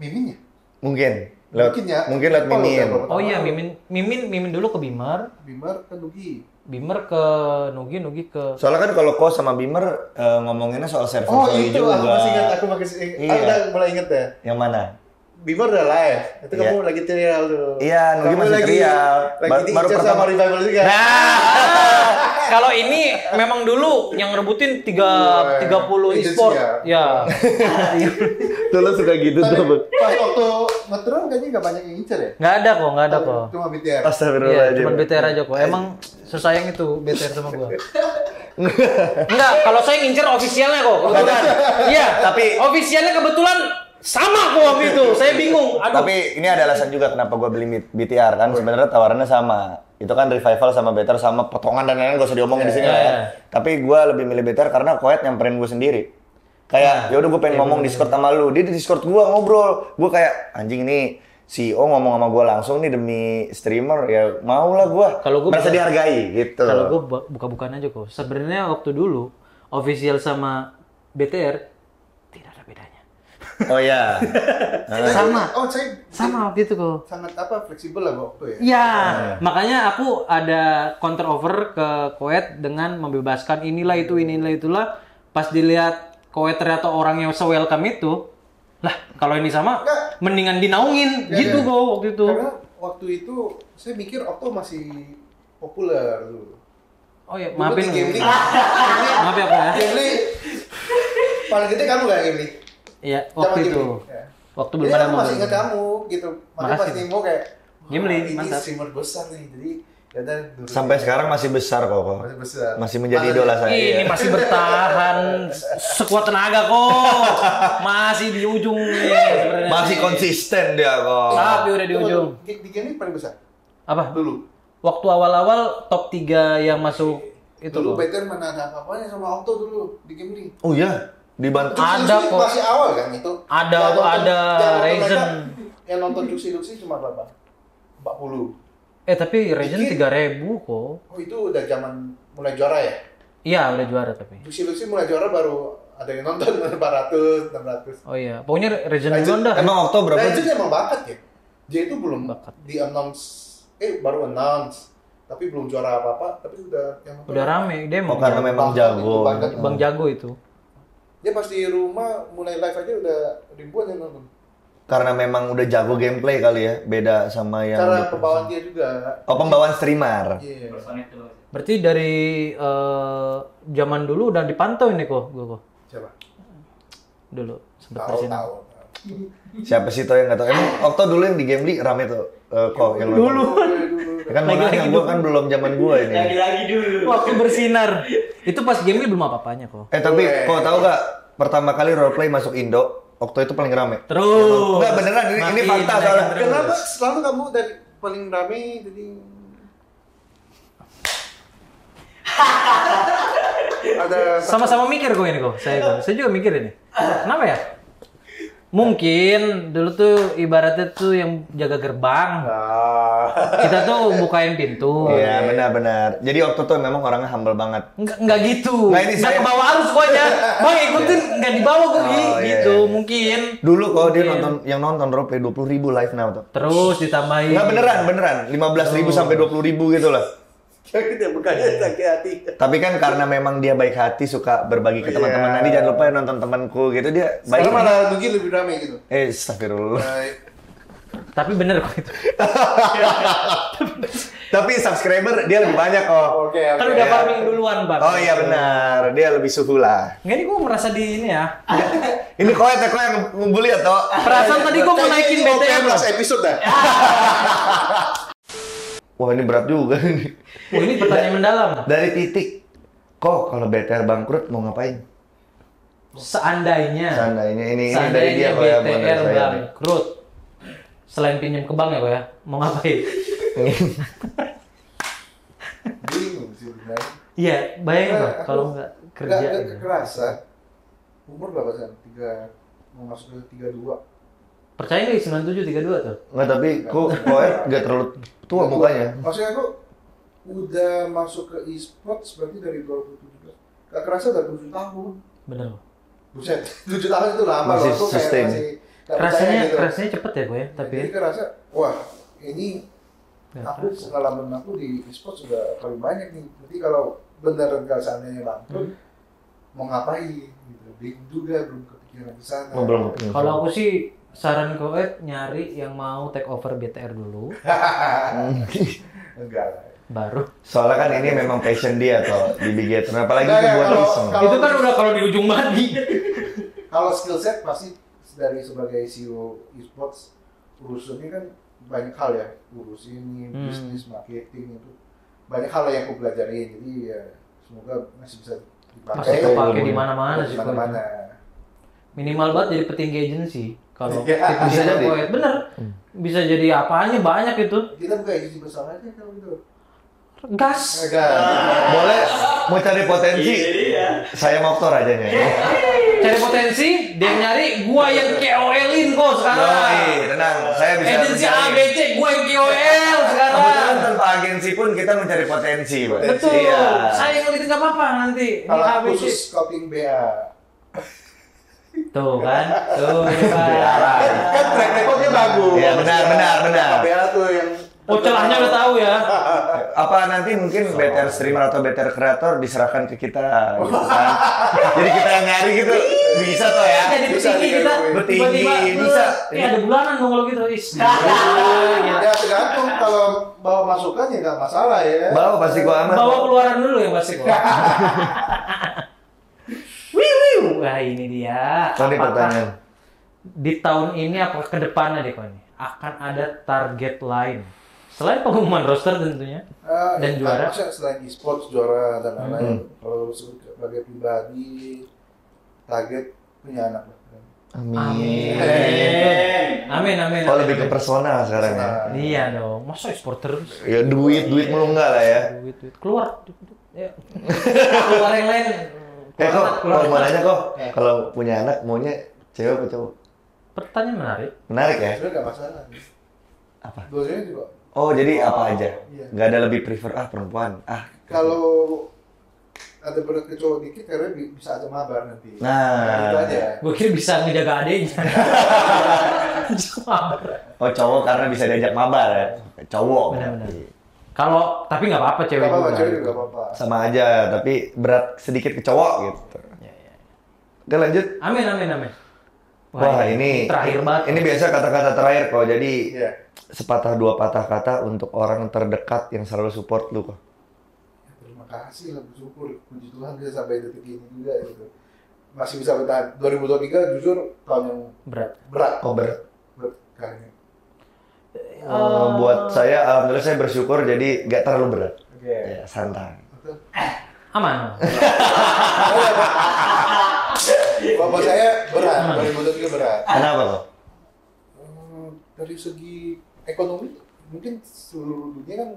Mimin ya? Mungkin. Lewat, Mungkin ya. Mungkin lewat Mimin. Oh iya, Mimin Mimin Mimin dulu ke Bimer, Bimer ke Nugi. Bimer ke Nugi, Nugi ke Soalnya kan kalau kau sama Bimer eh, ngomonginnya soal server Oh itu juga. aku masih ingat, aku masih ingat. Iya. Aku udah mulai inget ya. Yang mana? Bimer udah live. Itu Iya. kamu lagi trial tuh. Iya, Nugi Kamu masih lagi, trial. Lagi Ba- baru pertama- sama revival juga. Nah, kalau ini memang dulu yang rebutin tiga Wah, tiga puluh e-sport, ya. ya. Tuh lo suka gitu Tapi tuh. pas waktu ngetron kayaknya nggak banyak yang incer ya. Nggak ada kok, nggak ada kok. Cuma BTR. Iya, Astagfirullahaladzim. cuma BTR aja kok. Emang sesayang itu BTR sama gua. Enggak, kalau saya ngincer ofisialnya kok. Kebetulan. Iya, Tapi- ofisialnya kebetulan sama kok waktu itu. Saya bingung. Aduh. Tapi ini ada alasan juga kenapa gue beli BTR kan sebenarnya tawarannya sama. Itu kan revival sama BTR sama potongan dan lain-lain gak usah diomongin di sini lah ya. Iya. Tapi gue lebih milih BTR karena Koet nyamperin gue sendiri. Kayak ya udah gue pengen ngomong Discord sama lu. Dia di Discord gue ngobrol. Gue kayak anjing nih CEO ngomong sama gue langsung nih demi streamer ya mau lah gue. Kalau gua merasa bisa- dihargai gitu. Kalau gue buka-bukaan aja kok. Sebenarnya waktu dulu official sama BTR. Oh ya. Sama. Oh saya Sama waktu itu kok. sangat apa fleksibel lah waktu ya. Ya, makanya aku ada counter offer ke Koet dengan membebaskan inilah itu inilah itulah. Pas dilihat Koet ternyata orang yang se-welcome itu, lah kalau ini sama, Enggak. mendingan dinaungin Ya, gitu ya. kok waktu itu. Karena waktu itu saya mikir Okto masih populer dulu. Oh ya, Dulu maafin di Game gue. League- Maaf ya Pak ya. League paling gede kamu gak League? Iya, Zaman waktu Game itu. Ya. Waktu belum ada aku masih mobil. ingat kamu gitu. Makanya pas Makasih. Nemo kayak League, ini mantap. streamer besar nih. Jadi ya Sampai aja. sekarang masih besar kok. kok. masih besar. Masih menjadi idola saya. Ini masih bertahan sekuat tenaga kok. Masih di ujung nih. Masih konsisten dia kok. Tapi udah di ujung. Di, di game League paling besar Apa? dulu. Waktu awal-awal top 3 yang masuk itu dulu loh. Peter mana ada apa-apanya sama Okto dulu di game League. Oh iya, dibantu. Ada Juksi kok. Masih awal kan itu. Ada Yang tuh, nonton- ada yang nonton Ryzen. mereka- Yang nonton Juksi Luxi cuma berapa? 40. Eh tapi Legend Dikit. 3000 kok. Oh itu udah zaman mulai juara ya? Iya udah juara tapi. Lucy-Lucy mulai juara baru ada yang nonton 400, 600. Oh iya, pokoknya Legend- duluan dah. Emang Okto berapa? Legend emang bakat ya? Dia itu belum Bakat. di announce, eh baru announce. Tapi belum juara apa-apa, tapi udah yang. Udah rame, dia Oh emang karena memang jago. itu, bakat. Bang Jago itu. Dia pas di rumah mulai live aja udah ribuan yang nonton. Karena memang udah jago gameplay kali ya, beda sama yang Cara pembawaan dia juga. Oh pembawaan streamer. Iya. Itu. Berarti dari eh, zaman dulu udah dipantau ini kok, gua kok. Siapa? Dulu sempat Tahu tahu. Siapa sih tuh yang nggak tahu? Emang Okto dulu yang di Gamely rame tuh eh, kok yang nonton? Dulu. Ya kan Lagi-lagi makanya gua kan belum zaman gua ini. Lagi-lagi dulu. Waktu bersinar. itu pas game ini belum apa-apanya kok. Eh tapi Boleh. kok tahu gak pertama kali roleplay masuk Indo, Okto itu paling rame. Terus. Enggak beneran ini, ini fakta soalnya. Kenapa selalu kamu dari paling rame jadi ada Sama-sama mikir kok ini kok. Saya kok. Saya juga mikir ini. Kenapa ya? Mungkin dulu tuh ibaratnya tuh yang jaga gerbang. Ah. Kita tuh bukain pintu. Iya benar-benar. Jadi Okto tuh memang orangnya humble banget. Enggak, enggak gitu. Nah, ini Enggak saya- ke bawah arus pokoknya. Bang ikutin enggak di bawah gue Oh, iya, gitu. iya. Mungkin. Dulu kok dia nonton yang nonton roleplay 20 ribu live now tuh. Terus ditambahin. Enggak beneran, beneran. 15 ribu sampai 20 ribu gitu lah. Dia bukannya sakit hati. Tapi kan karena memang dia baik hati, suka berbagi ke Iya. teman-teman. Nanti jangan lupa ya nonton temanku gitu dia baik. Sekarang malah Nugi lebih rame gitu. Eh, astagfirullah. Tapi bener kok itu. Tapi subscriber dia lebih banyak kok. Oke, oke. Kan udah Iya. farming duluan, Bang. Oh iya benar, dia lebih suhu lah. Enggak ini gue merasa di ini ya. Ini kok ya kok yang ngumpuli atau? Perasaan tadi gue mau naikin last episode dah. Wah ini berat juga nih. Wah, ini pertanyaan mendalam. Dari titik, kok kalau BTR bangkrut mau ngapain? Seandainya. Seandainya ini, ini dari Seandainya dia kok ya BTR bangkrut. Selain pinjam ke bank ya kok ya, mau ngapain? Bingung sih sebenarnya. Iya, bayangin Nah, kok kalau nggak kerja. Nggak- nggak gitu. kerasa. Umur berapa sih? Tiga mau masuk ke tiga dua. Percaya nggak 97 32 tuh? Nggak tapi kok Koet nggak terlalu tua mukanya. Maksudnya aku udah masuk ke e-sports berarti dari 2017. Gak kerasa udah 7 tahun. Bener. Buset, 7 tahun itu lama Masih loh. Sustain. masih nggak percaya Rasanya gitu. rasanya cepet ya gue ya, tapi Jadi ya. kerasa, wah ini Nggak aku kerasa. pengalaman aku di e-sports sudah paling banyak nih. Jadi kalau beneran kalau seandainya bangkrut, Hmm. mau ngapain gitu. Bingung juga belum kepikiran ke sana. Oh, belum kepikiran. Kalau aku sih saran koet nyari yang mau take over BTR dulu, Enggak lah. baru. Soalnya kan ini memang passion dia toh di Big Gator. Apalagi Nggak, itu buat kalau- iseng. kalau- Itu kan udah kalau di ujung mandi. Kalau skill set pasti dari sebagai CEO e-sports urusannya kan banyak hal ya urus ini Hmm. bisnis marketing itu banyak hal yang aku pelajarin jadi ya semoga masih bisa dipakai Masih kepake di mana-mana sih. Mana-mana Minimal banget jadi petinggi agency. Kalau dia jadi. koet, bener. Bisa jadi apanya banyak itu. kita buka agensi bersama aja kalau gitu Gas. enggak Boleh mau cari potensi? Iya. Saya motor aja nih. Cari potensi, dia nyari, gua yang KOL-in kok sekarang. Yoi, tenang. Saya bisa Agensi. ABC, gua yang KOL sekarang. Kebetulan tanpa agensi pun kita mencari potensi. Betul. Iya. Saya ngeliatin nggak apa-apa nanti. Ini kalau khusus scouting BA Tuh kan, tuh Pak. kan track recordnya bagus Iya, benar, benar, benar. BA tuh yang Oh celahnya udah tahu ya. Apa nanti mungkin BTR streamer atau BTR kreator diserahkan ke kita gitu kan. Jadi kita yang nyari gitu. Bisa tuh ya. Jadi Bisa kita Petinggi, bisa. Iya ada bulanan dong kalau gitu. Is. Gila. ya tergantung kalau bawa masukan ya nggak masalah ya Bawa pasti gua aman. Bawa keluaran dulu ya pasti kok. Wah ini dia. Tadi pertanyaan. Di tahun ini apakah ke depannya deh ini akan ada target lain selain pengumuman roster tentunya Ah, Dan ya, juara? maksudnya selain e-sports juara dan lain-lain, Hmm. kalau sebagai pribadi target punya anak. Amin. Amin. Amin amin. Oh amin, lebih ke personal sekarang ya. Iya dong. Masa ekspor terus? Ya duit duit mulu enggak lah ya. Duit, duit. Keluar. Ya. Keluar yang lain. Eh kok, kalau mau nanya kok, Eh. kalau punya anak maunya cewek apa cowok? Pertanyaan menarik. Menarik ya? Sebenarnya nggak masalah. Apa? Dua-duanya juga. Oh, jadi apa aja? Iya. Nggak ada lebih prefer ah perempuan. Ah. Kalau ada berat ke cowok dikit karena bi- bisa aja mabar nanti. Nah. itu aja. Gue kira bisa ngejaga adiknya. Oh, cowok karena bisa diajak mabar ya. Cowok. Benar-benar. Kalau tapi nggak apa-apa cewek Gak apa-apa, juga. cewek juga gak apa-apa. Sama aja, tapi berat sedikit ke cowok gitu. Ya, ya. Oke, lanjut. Amin amin amin. Wah, ini terakhir banget. Ini biasa kata-kata terakhir kok. Jadi Iya. sepatah dua patah kata untuk orang terdekat yang selalu support lu kok. Terima kasih lah bersyukur. Puji Tuhan bisa sampai detik ini juga gitu. Masih bisa bertahan. 2023 jujur tahun yang berat. berat. Oh, berat. Berat Eh, buat saya alhamdulillah saya bersyukur jadi nggak terlalu berat. Oke. Ya, santai. Betul. Aman. Bapak saya berat, 2023 berat. Kenapa kok? Eh, dari segi ekonomi mungkin seluruh dunia kan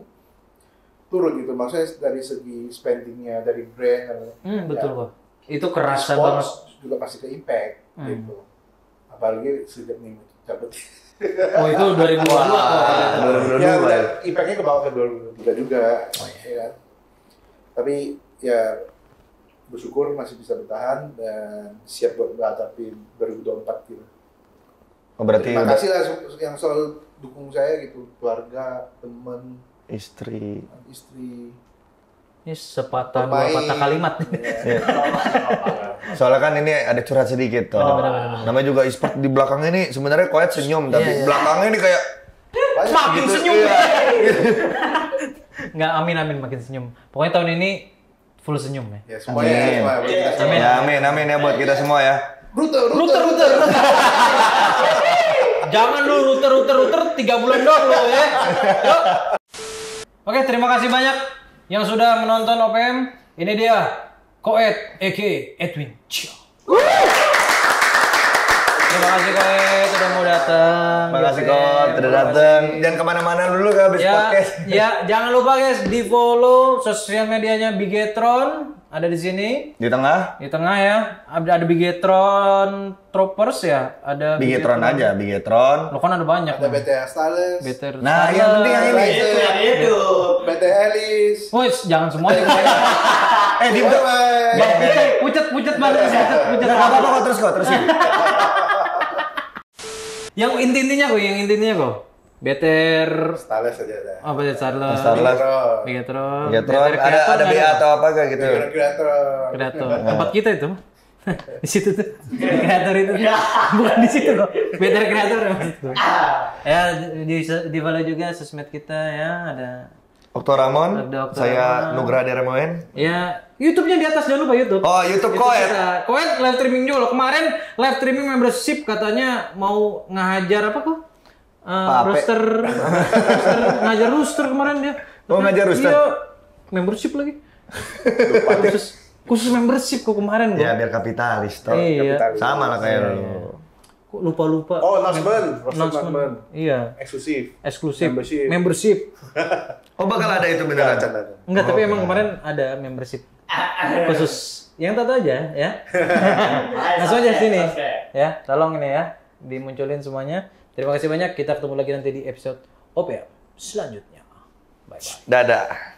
turun gitu maksudnya dari segi spendingnya dari brand Hmm, betul ya, kok. Itu kerasa banget. juga pasti ke impact Hmm. gitu apalagi sejak nih cabut Oh itu 2022 kok. Ah, 2022 ya ya. udah impactnya ke bawah ke 2023 juga ya kan? tapi ya bersyukur masih bisa bertahan dan siap buat menghadapi 2024 gitu Oh, berarti terima kasih lah yang selalu dukung saya gitu keluarga teman istri. istri Ini sepatah dua patah kalimat. Ya. Soalnya kan ini ada curhat sedikit tuh. Oh. Namanya juga e-sport di belakangnya ini sebenarnya koet senyum tapi Iya, iya. belakangnya ini kayak Makin gitu. senyum. Iya. Nggak amin amin makin senyum. Pokoknya tahun ini full senyum ya. Ya semuanya Amin. semua semua. Amin. ya amin amin ya buat kita semua ya. Rute, rute, Ruter ruter. Jangan lu ruter ruter ruter tiga bulan doang lu ya. Yuk. Oke terima kasih banyak yang sudah menonton OPM. Ini dia Koet Eke Edwin. Cio. Terima kasih Koet sudah mau datang. Makasih Gitu, kok ya. udah Terima dateng. kasih. Jangan ke mana-mana dulu kan habis ya, podcast. ya jangan lupa guys di follow sosial medianya Bigetron ada di sini Di tengah di tengah ya ada ada Bigetron Troopers ya ada Bigetron aja, Bigetron. lo kan ada banyak Ada BTA Stylus, Better Nah, yang penting yang ini. Itu yang itu. BTA Elis. Woi, jangan semuanya kebanyakan. Eh, di. Bang, pucet, pucet, pucet banget, pucet, pucet. Nggak apa-apa kok terus kok terusin. Yang inti-intinya kok, yang inti-intinya kok. Better, Stylus aja ada. oh better. Bigetron. Bigetron, Bigetron Better ada Creator ada BA atau apa kayak gitu. Creator. Kreator. Tempat kita itu. di situ tuh. Di kreator itu. Bukan di situ kok. Better kreator ya maksudku. Ya di di follow juga sosmed kita ya ada Okto Ramon, Ada Okto saya Ramon. Nugra Deremoen. ya YouTube-nya di atas jangan lupa YouTube. Oh, YouTube Itu Koet. Koet live streaming juga loh. Kemarin live streaming membership katanya mau ngajar apa kok? Uh, roster, roster, ngajar roster kemarin dia. Oh, ngajar roster? Iya, membership lagi. khusus, khusus membership kok kemarin gua. Ya biar kapitalis toh. Iya. Kapitalis. Sama lah kayak lu. Kok lupa-lupa. Oh, announcement. Roster Announcement. Iya, Eksklusif. eksklusif. Membership. Membership. Oh bakal ada itu beneran. Enggak, tapi emang kemarin ada membership khusus. Yang tahu aja ya. Langsung aja sini. Ya, tolong ini ya dimunculin semuanya. Terima kasih banyak. Kita ketemu lagi nanti di episode OPM selanjutnya. Bye bye. Dadah.